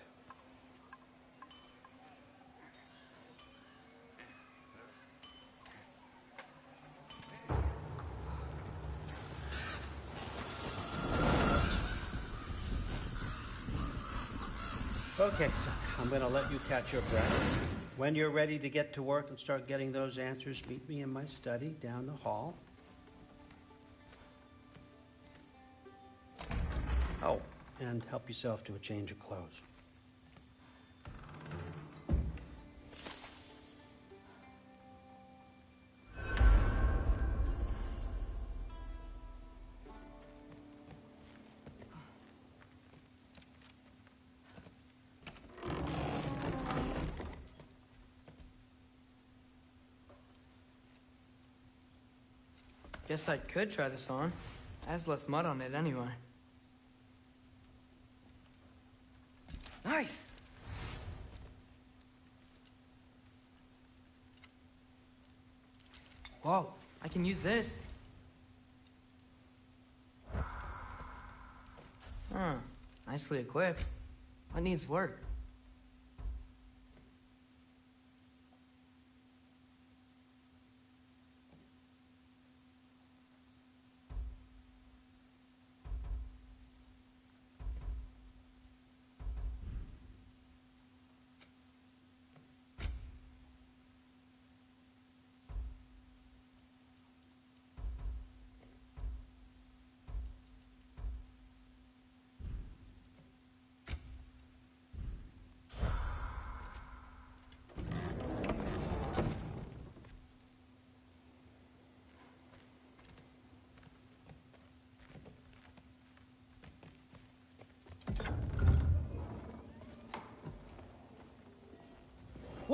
N: I'm going to let you catch your breath. When you're ready to get to work and start getting those answers, meet me in my study down the hall. Oh, and help yourself to a change of clothes.
I: I could try this on. Has less mud on it anyway. Nice! Whoa, I can use this. Huh, nicely equipped. What needs work?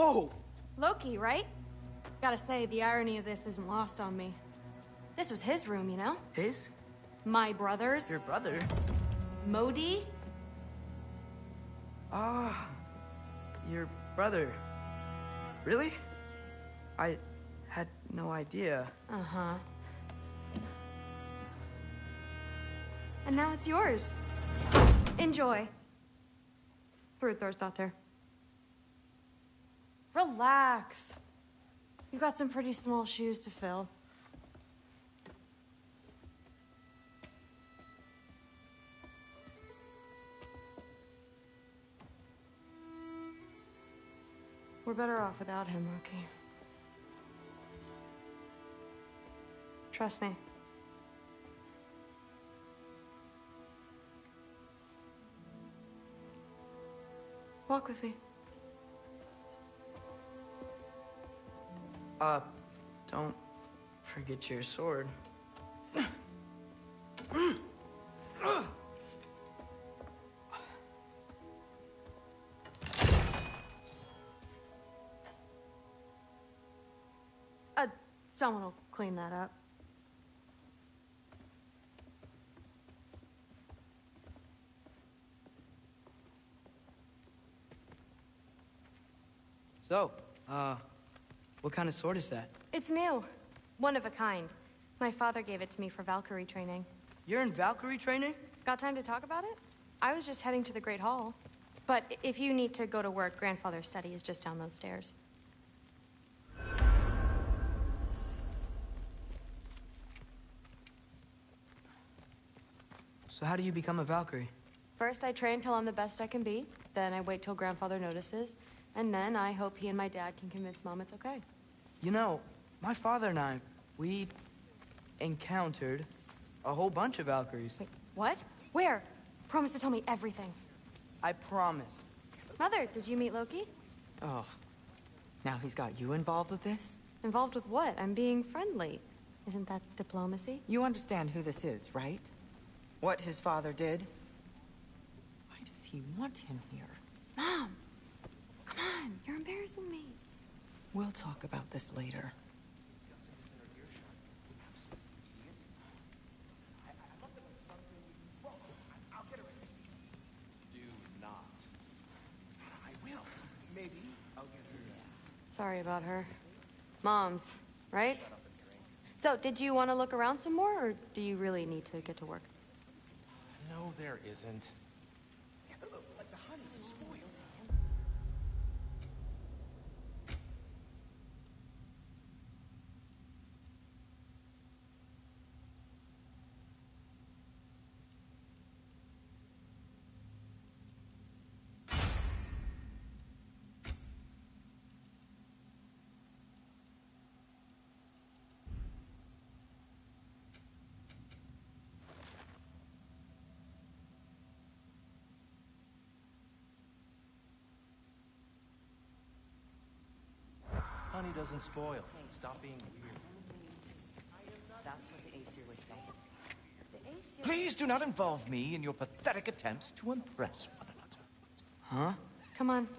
I: Whoa!
R: Loki, right? Gotta say, the irony of this isn't lost on me. This was his room, you know?
I: His?
R: My brother's.
I: Your brother?
R: Modi?
I: Ah, your brother. Really? I had no idea.
R: Uh-huh. And now it's yours. Enjoy. Thrud Thorsdottir. Relax. You've got some pretty small shoes to fill. We're better off without him, Loki. Trust me. Walk with me.
I: Uh, don't forget your sword.
R: Uh, someone will clean that up.
I: So, uh, what kind of sword is that?
R: It's new. One of a kind. My father gave it to me for Valkyrie training.
I: You're in Valkyrie training?
R: Got time to talk about it? I was just heading to the Great Hall. But if you need to go to work, grandfather's study is just down those stairs.
I: So how do you become a Valkyrie?
R: First, I train till I'm the best I can be. Then I wait till grandfather notices. And then I hope he and my dad can convince mom it's okay.
I: You know, my father and I, we encountered a whole bunch of Valkyries.
R: Wait, What? Where? Promise to tell me everything.
I: I promise.
R: Mother, did you meet Loki?
P: Oh. Now he's got you involved with this?
R: Involved with what? I'm being friendly. Isn't that diplomacy?
P: You understand who this is, right? What his father did? Why does he want him here?
R: Mom! Come on, you're embarrassing me.
P: We'll talk about this later.
M: Do not. I will. Maybe I'll get her.
R: Sorry about her. Mom's, right? So, did you want to look around some more, or do you really need to get to work?
M: No, there isn't. Honey doesn't spoil. Stop being weird.
P: That's what the Aesir would say.
M: Please do not involve me in your pathetic attempts to impress one another.
I: Huh?
R: Come on.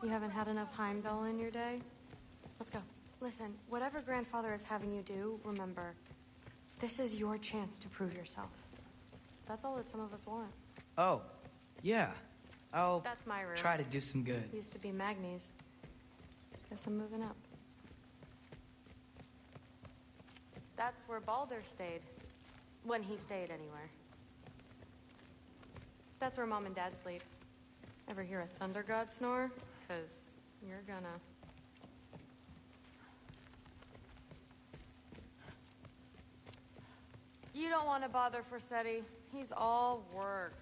R: You haven't had enough Heimdall in your day? Let's go. Listen, whatever grandfather is having you do, remember, this is your chance to prove yourself. That's all that some of us want.
I: Oh, yeah. I'll
R: That's my room.
I: try to do some good.
R: Used to be Magni's. Guess I'm moving up. That's where Baldur stayed. When he stayed, anywhere. That's where mom and dad sleep. Ever hear a thunder god snore? Because you're gonna. You don't want to bother Forseti. He's all work.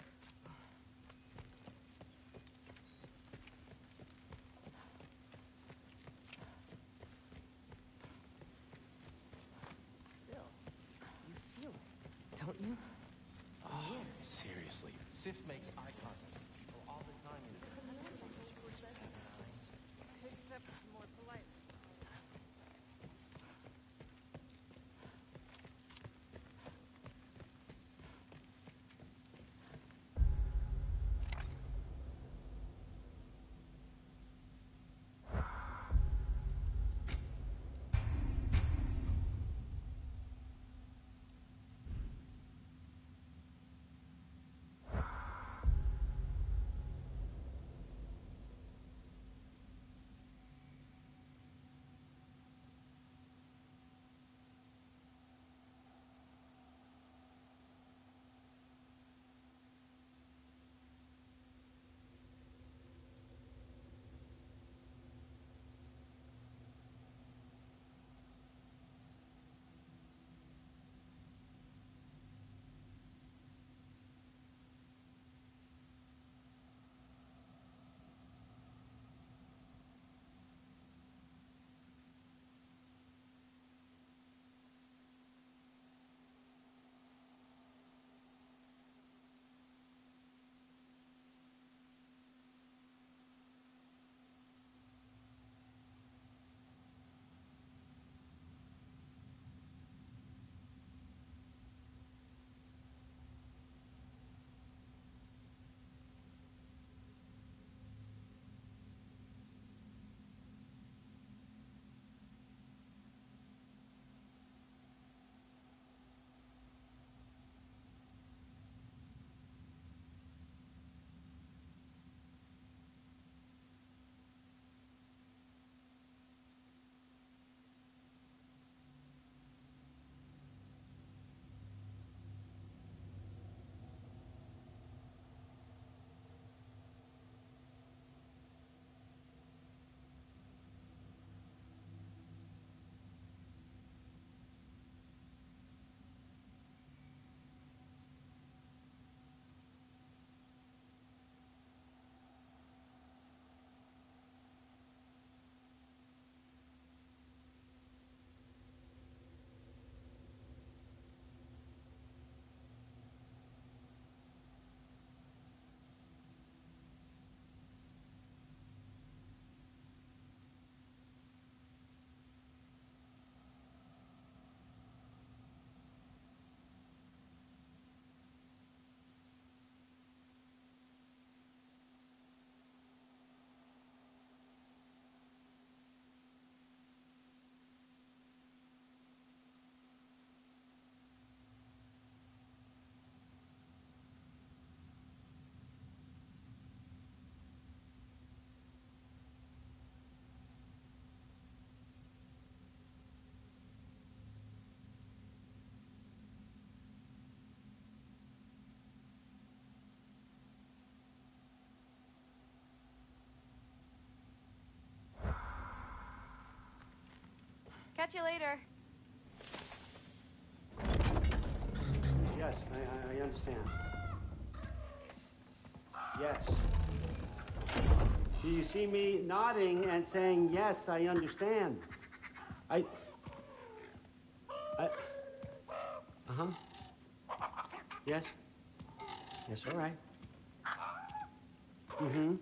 R: Catch you later.
N: Yes, I, I, understand. Yes. Do you see me nodding and saying, yes, I understand? I. I. Uh huh. Yes? Yes, all right. Mm hmm.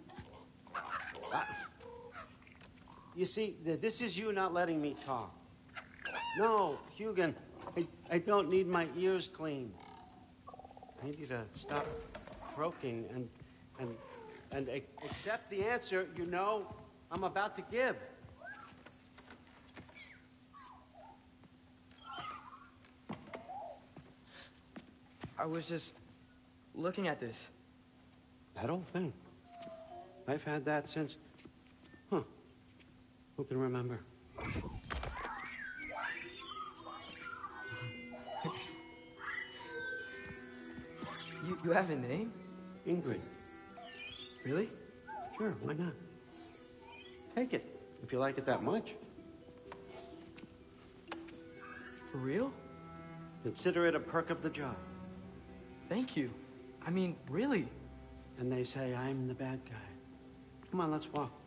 N: you see, this is you not letting me talk. No, Huginn, I, I don't need my ears cleaned. I need you to stop croaking and, and, and accept the answer you know I'm about to give.
I: I was just looking at this.
N: That old thing. I've had that since. Huh. Who can remember?
I: You, have a name?
N: Ingrid.
I: Really?
N: Sure, why not? Take it, if you like it that much.
I: For real?
N: Consider it a perk of the job.
I: Thank you. I mean, really.
N: And they say I'm the bad guy. Come on, let's walk.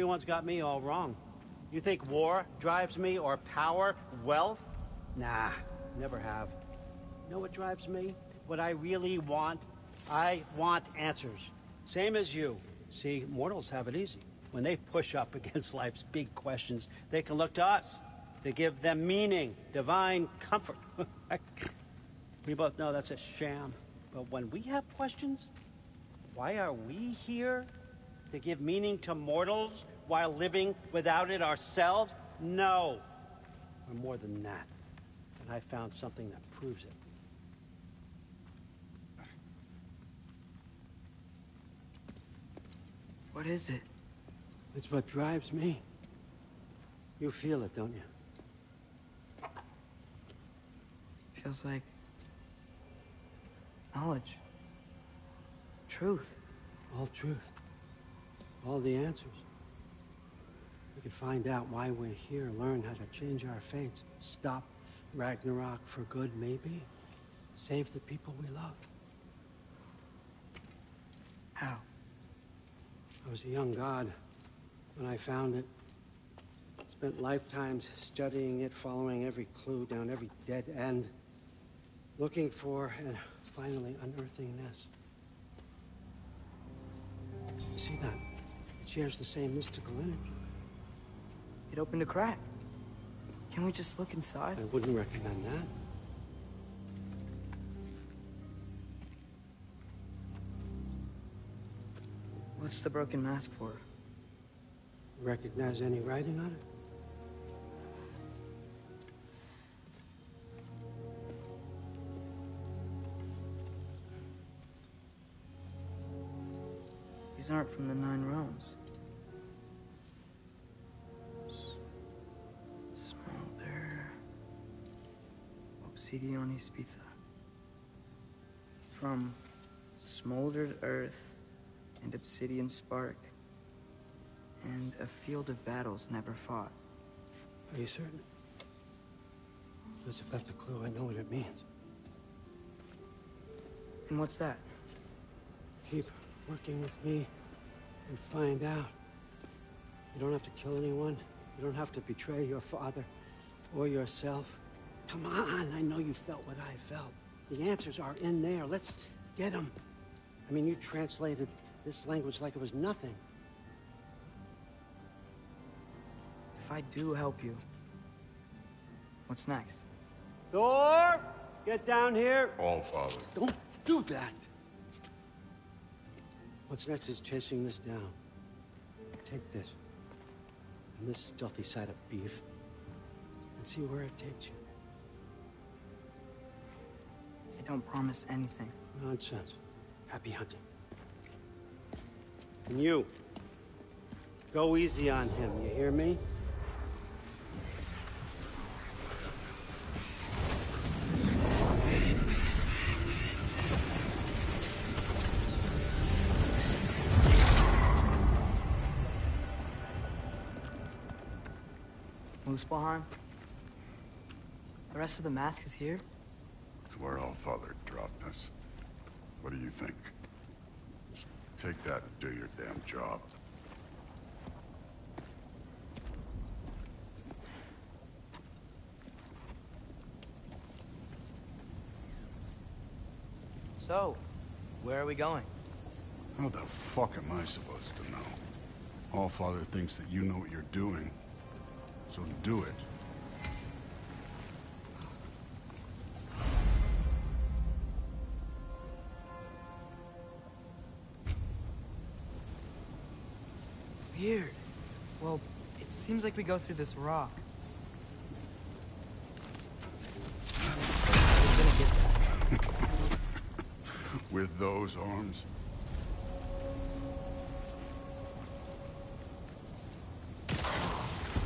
N: Everyone's got me all wrong. You think war drives me or power, wealth? Nah, never have. You know what drives me? What I really want? I want answers. Same as you. See, mortals have it easy. When they push up against life's big questions, they can look to us to give them meaning, divine comfort. we both know that's a sham. But when we have questions, why are we here? To give meaning to mortals while living without it ourselves? No. We're more than that. And I found something that proves it.
I: What is it?
N: It's what drives me. You feel it, don't you?
I: Feels like knowledge. Truth.
N: All truth. All the answers. We could find out why we're here, learn how to change our fates, stop Ragnarok for good, maybe. Save the people we love.
I: How?
N: I was a young god when I found it. Spent lifetimes studying it, following every clue down every dead end, looking for and finally unearthing this. You see that? It shares the same mystical energy.
I: It opened a crack. Can we just look inside?
N: I wouldn't recommend that.
I: What's the broken mask for?
N: Recognize any writing on it?
I: These aren't from the Nine Realms. Obsidion Ispitha. From smoldered earth and obsidian spark. And a field of battles never fought.
N: Are you certain? Because if that's a clue, I know what it means.
I: And what's that?
N: Keep working with me and find out. You don't have to kill anyone. You don't have to betray your father or yourself. Come on, I know you felt what I felt. The answers are in there. Let's get them. I mean, you translated this language like it was nothing.
I: If I do help you, what's next?
N: Thor, get down here.
C: All father.
N: Don't do that. What's next is chasing this down. Take this, and this stealthy side of beef, and see where it takes you.
I: Don't promise anything.
N: Nonsense. Happy hunting. And you, go easy on him, you hear me?
I: Muspelheim? The rest of the mask is here?
C: It's all father dropped us. What do you think? Just take that and do your damn job.
I: So, where are we going?
C: How the fuck am I supposed to know? All father thinks that you know what you're doing. So do it.
I: Weird. Well, it seems like we go through this rock.
C: With those arms?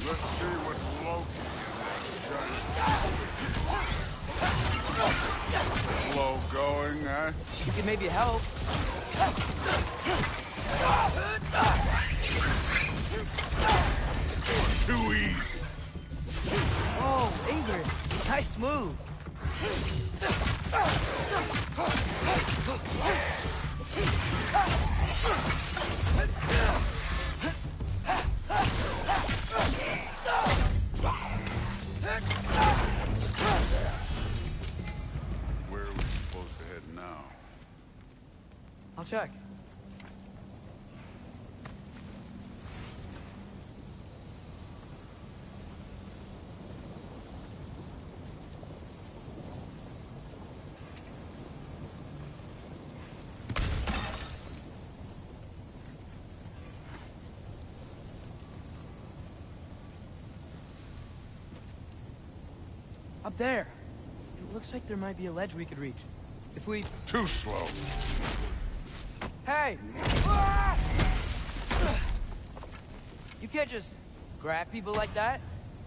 C: Let's see what Loki Slow going, eh?
I: You could maybe help.
C: Too.
I: Oh, Ingrid. Nice move.
C: Where
I: Up there. It looks like there might be a ledge we could reach. If we...
C: Too slow.
I: Hey! You can't just grab people like that.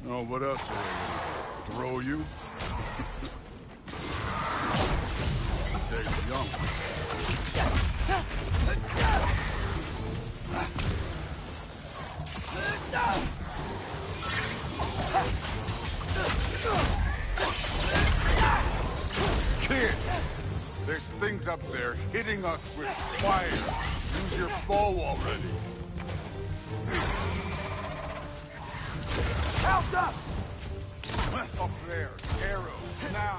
C: No, what else are they gonna Throw you? Dave's young. Kid! There's things up there hitting us with fire. Use your bow already.
K: Help up!
C: Up there. Arrows. Now.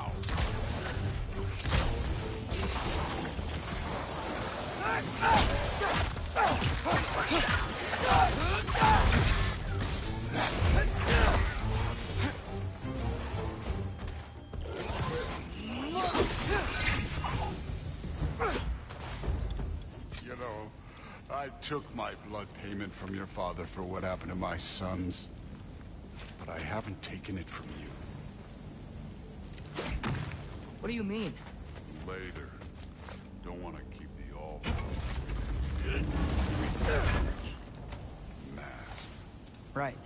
C: Took my blood payment from your father for what happened to my sons. But I haven't taken it from you.
I: What do you mean?
C: Later. Don't want to keep the all. Mask.
I: Right.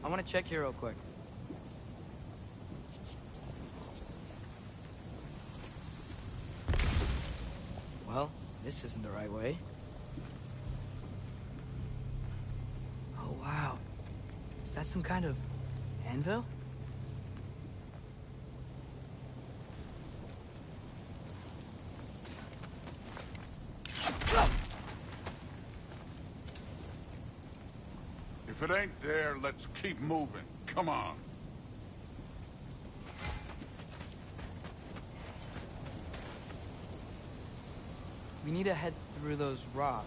I: I want to check here real quick. Well, this isn't the right way. Oh, wow. Is that some kind of anvil?
C: If it ain't there, let's keep moving. Come on.
I: We need to head through those rocks.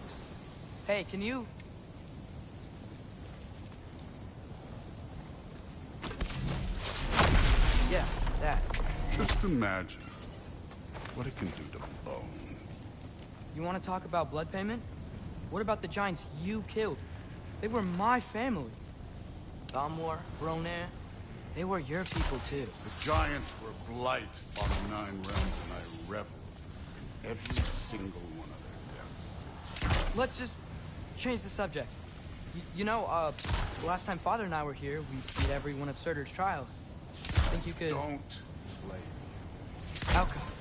I: Hey, can you... Yeah, that.
C: Just imagine what it can do to bone.
I: You want to talk about blood payment? What about the giants you killed? They were my family. Thamur, Bronir, they were your people too.
C: The giants were blight on the Nine Realms, and I reveled in every single one of their deaths.
I: Let's just change the subject. Y you know, uh, last time Father and I were here, we beat every one of Surtur's trials. I Think you could...
C: Don't play.
I: How come?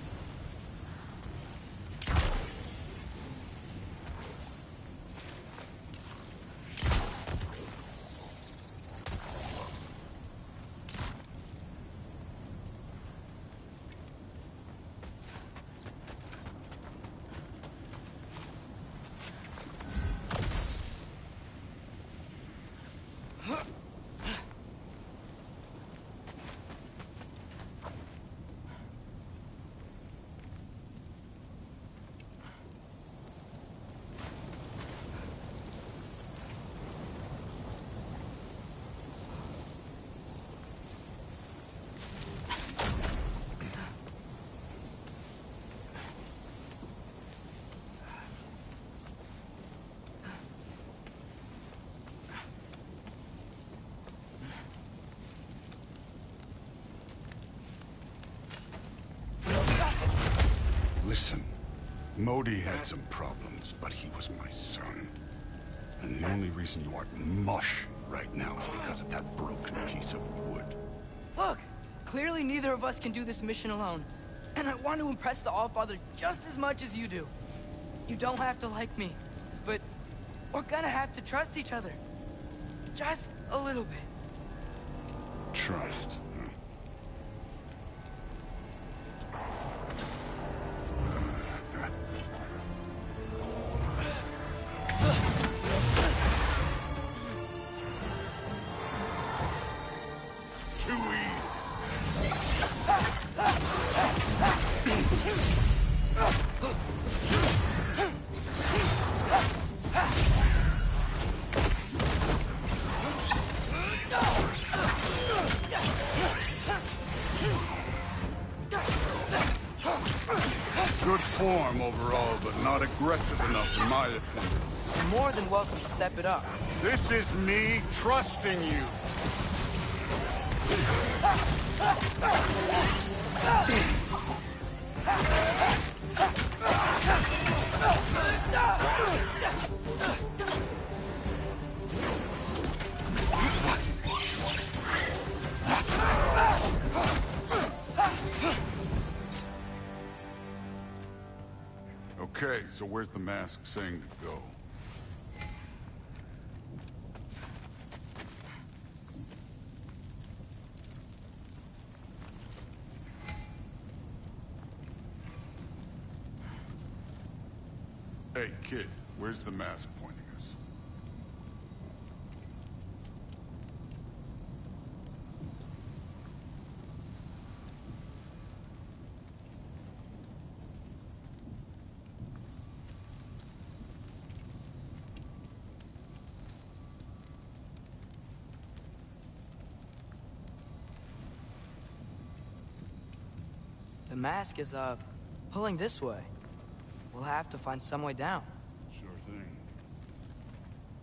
C: Listen, Modi had some problems, but he was my son. And the only reason you aren't mush right now is because of that broken piece of wood.
I: Look! Clearly neither of us can do this mission alone. And I want to impress the Allfather just as much as you do. You don't have to like me, but we're gonna have to trust each other. Just a little bit.
C: Trust.
I: It up.
C: This is me trusting you. Okay, so where's the mask saying to go? Hey, kid, where's the mask pointing us?
I: The mask is, uh, pulling this way. We'll have to find some way down.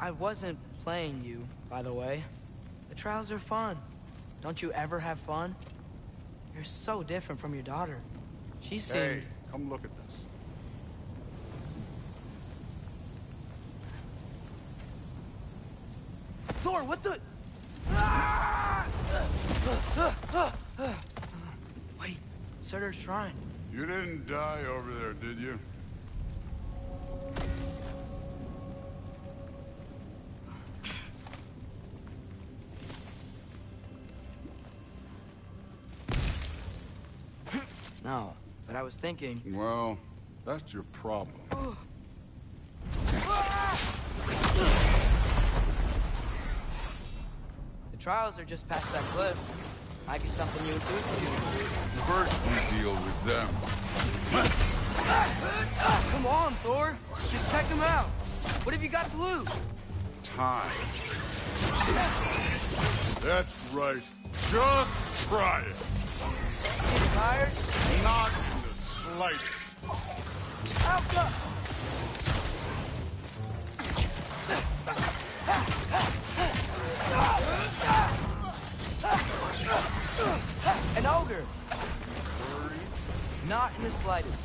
I: I wasn't playing you, by the way. The trials are fun. Don't you ever have fun? You're so different from your daughter. She seemed...
C: Hey, come look at this.
I: Thor, what the... Wait, Surtur's shrine.
C: You didn't die over there, did you?
I: Was thinking...
C: Well, that's your problem.
I: The trials are just past that cliff. Might be something you can do.
C: First we deal with them.
I: Come on, Thor. Just check them out. What have you got to lose?
C: Time. That's right. Just try it.
I: Tired?
C: Not the
I: An ogre! Not in the slightest.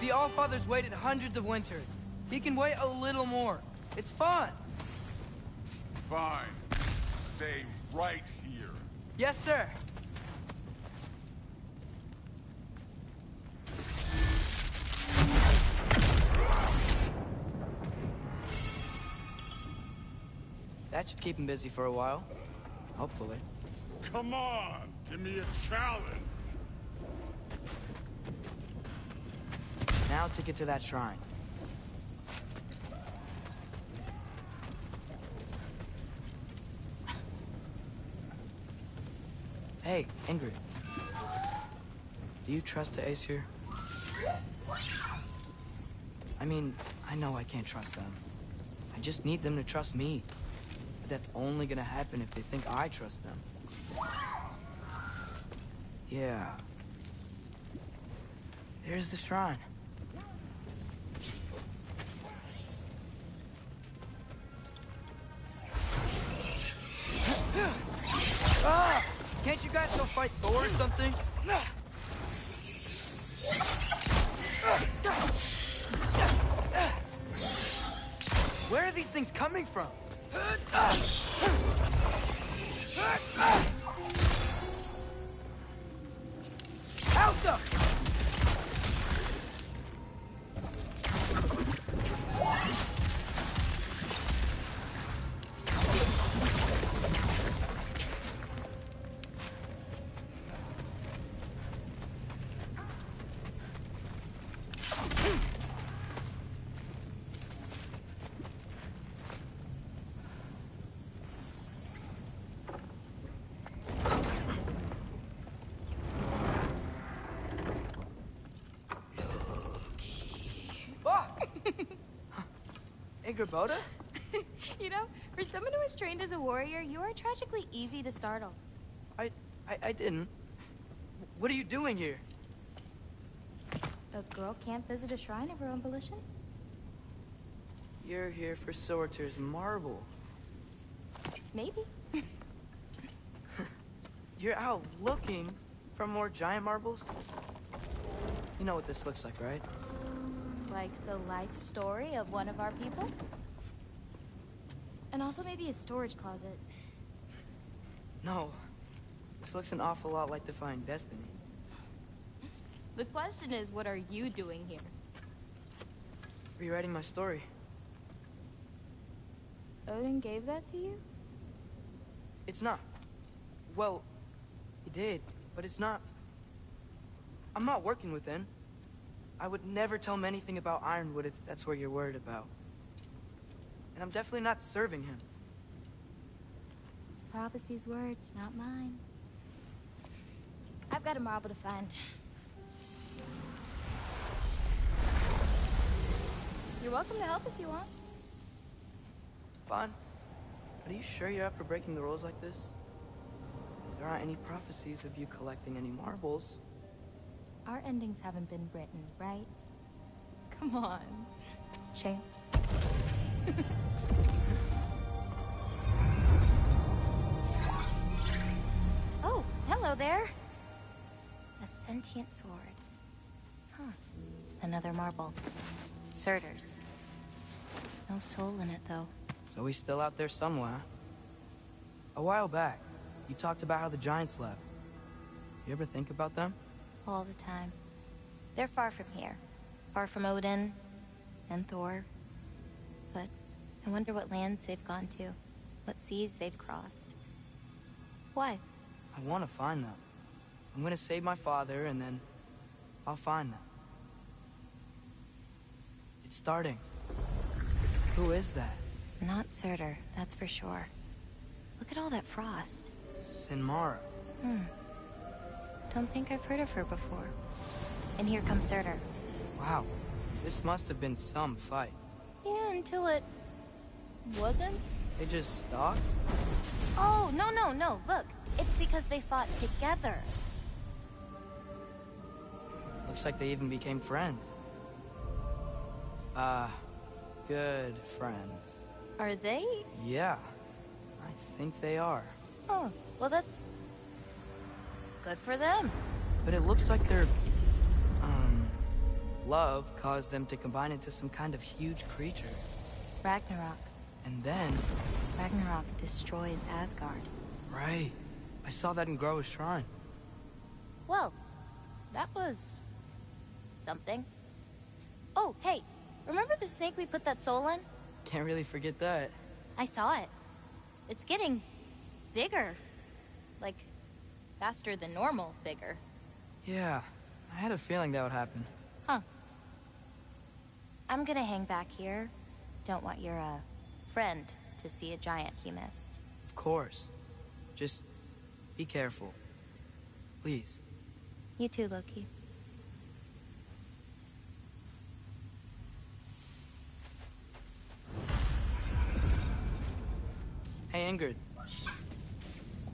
I: The Allfather's waited hundreds of winters. He can wait a little more. It's fun.
C: Fine. Stay right here.
I: Yes, sir. That should keep him busy for a while. Hopefully.
C: Come on, give me a challenge.
I: Now to get to that shrine. Hey, Ingrid. Do you trust the Aesir? I mean, I know I can't trust them. I just need them to trust me. But that's only gonna happen if they think I trust them. Yeah. There's the shrine. From? Boda?
S: you know, for someone who was trained as a warrior, you are tragically easy to startle.
I: I, I, I didn't. What are you doing here?
S: A girl can't visit a shrine of her own volition?
I: You're here for Surtur's marble.
S: Maybe.
I: You're out looking for more giant marbles? You know what this looks like, right?
S: Like the life story of one of our people? And also maybe a storage closet.
I: No. This looks an awful lot like Defying Destiny.
S: The question is, what are you doing here?
I: Rewriting my story.
S: Odin gave that to you?
I: It's not. Well, he did, but it's not. I'm not working with him. I would never tell him anything about Ironwood if that's what you're worried about. And I'm definitely not serving him.
S: It's prophecy's words, not mine. I've got a marble to find. You're welcome to help if you want.
I: But are you sure you're up for breaking the rules like this? There aren't any prophecies of you collecting any marbles.
S: Our endings haven't been written, right? Come on. Shane. oh, hello there. A sentient sword. Huh. Another marble. Surtur's. No soul in it, though.
I: So he's still out there somewhere. A while back, you talked about how the Giants left. You ever think about them?
S: All the time. They're far from here. Far from Odin and Thor. But I wonder what lands they've gone to. What seas they've crossed. Why?
I: I want to find them. I'm gonna save my father, and then I'll find them. It's starting. Who is that?
S: Not Surtur, that's for sure. Look at all that frost.
I: Sinmara.
S: Hmm. I don't think I've heard of her before. And here comes Surtur.
I: Wow. This must have been some fight.
S: Yeah, until it... wasn't?
I: They just stopped?
S: Oh, no, no, no, look. It's because they fought together.
I: Looks like they even became friends. Ah, good friends.
S: Are they?
I: Yeah, I think they are.
S: Oh, well that's... good for them.
I: But it looks like their, um, love caused them to combine into some kind of huge creature.
S: Ragnarok.
I: And then...
S: Ragnarok destroys Asgard.
I: Right. I saw that in Groa's shrine.
S: Well, that was... something. Oh, hey, remember the snake we put that soul in?
I: Can't really forget that.
S: I saw it. It's getting bigger. Like, faster than normal bigger.
I: Yeah, I had a feeling that would happen.
S: Huh. I'm gonna hang back here. Don't want your, uh, friend to see a giant he missed.
I: Of course. Just be careful. Please.
S: You too, Loki.
I: Hey, Ingrid.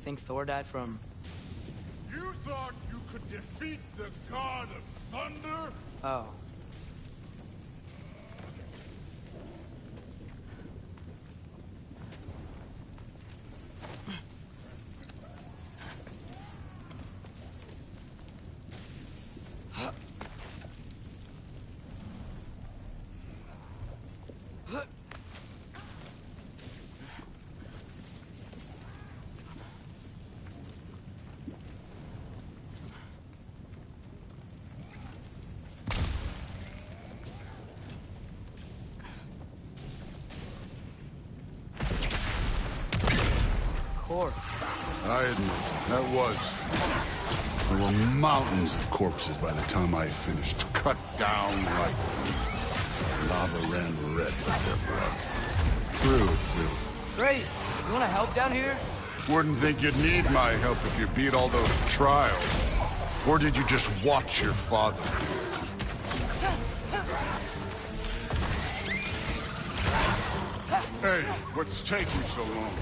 I: Think Thor died from...
C: You thought you could defeat the god of thunder?
I: Oh.
C: I admit, that was. There were mountains of corpses by the time I finished. Cut down like lava ran red with their blood. True, true.
I: Great. You wanna help down here?
C: Wouldn't think you'd need my help if you beat all those trials. Or did you just watch your father do it? Hey, what's taking so long?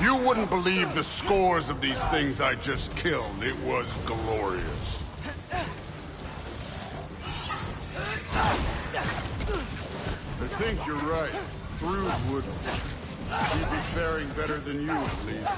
C: You wouldn't believe the scores of these things I just killed. It was glorious. Think you're right. Thrud would he'd be faring better than you, at least.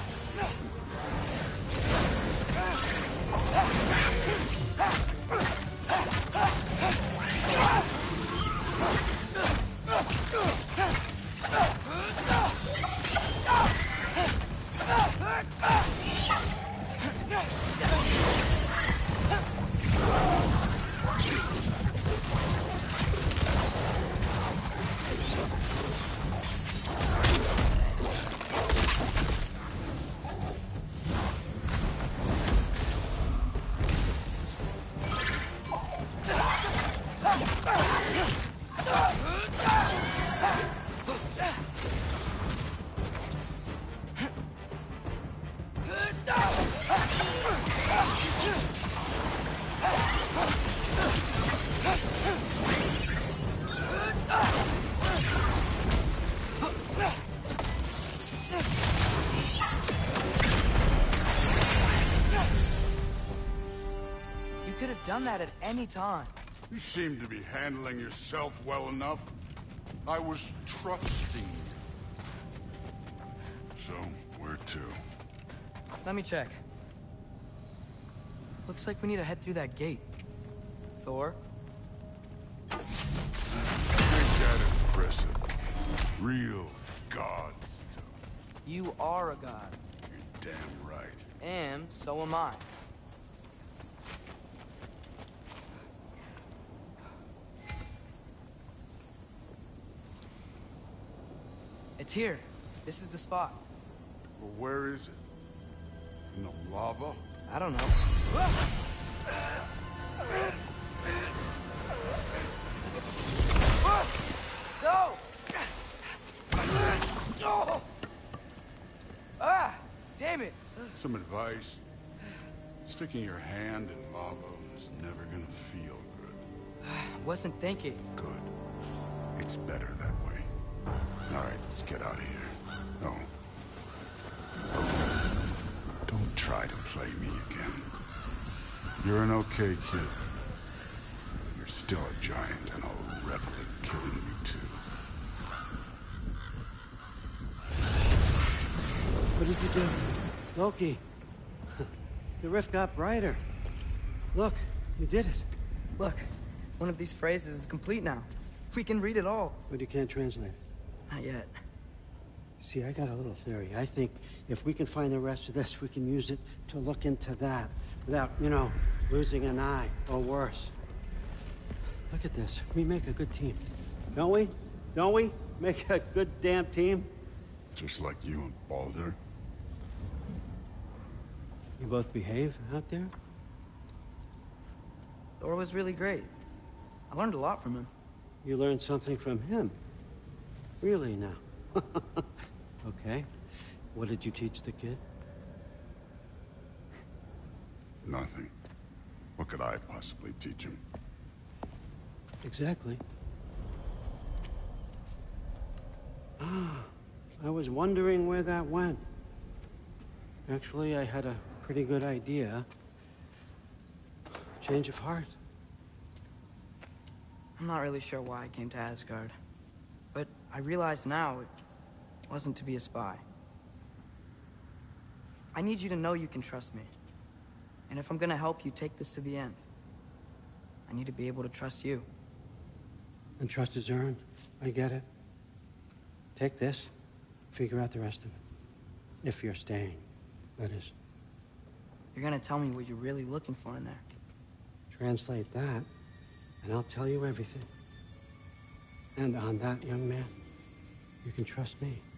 I: Any time.
C: You seem to be handling yourself well enough. I was trusting you. So, where to?
I: Let me check. Looks like we need to head through that gate. Thor?
C: Ain't that impressive? Real god stuff.
I: You are a god.
C: You're damn right.
I: And so am I. It's here. This is the spot.
C: Well, where is it? In the lava?
I: I don't know. No! No! Ah! Damn it!
C: Some advice. Sticking your hand in lava is never gonna feel good.
I: Wasn't thinking.
C: Good. It's better that way. All right, let's get out of here. No. Don't try to play me again. You're an okay kid. You're still a giant, and I'll revel in killing you too.
N: What did you do? Loki. The rift got brighter. Look, you did it.
I: Look, one of these phrases is complete now. We can read it all.
N: But you can't translate it.
I: Not yet.
N: See, I got a little theory. I think if we can find the rest of this, we can use it to look into that without, you know, losing an eye or worse. Look at this. We make a good team. Don't we? Don't we? Make a good damn team?
C: Just like you and Baldur.
N: You both behave out there?
I: Thor was really great. I learned a lot from him.
N: You learned something from him? Really now? okay. What did you teach the kid?
C: Nothing. What could I possibly teach him?
N: Exactly. Ah, I was wondering where that went. Actually, I had a pretty good idea. Change of heart.
I: I'm not really sure why I came to Asgard. I realize now it wasn't to be a spy. I need you to know you can trust me. And if I'm gonna help you take this to the end, I need to be able to trust you.
N: And trust is earned. I get it. Take this. Figure out the rest of it. If you're staying, that is.
I: You're gonna tell me what you're really looking for in there.
N: Translate that, and I'll tell you everything. And on that, young man, you can trust me.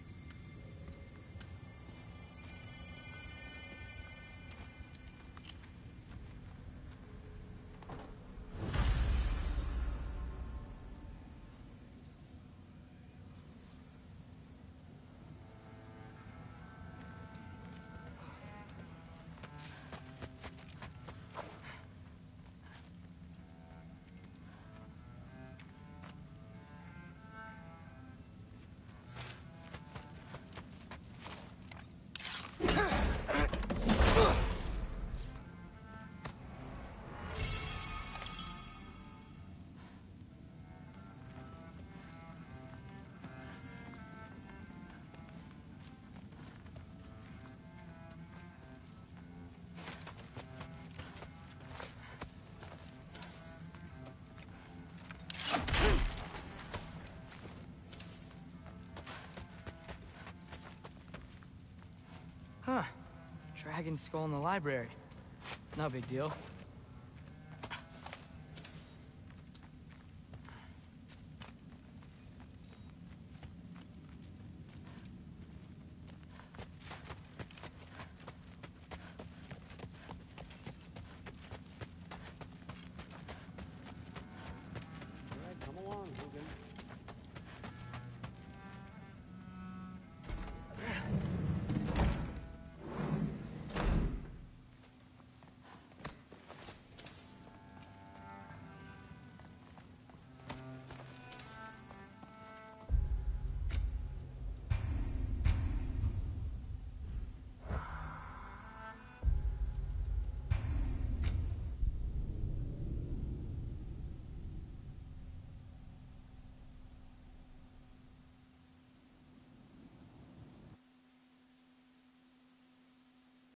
I: Dragon skull in the library. No big deal.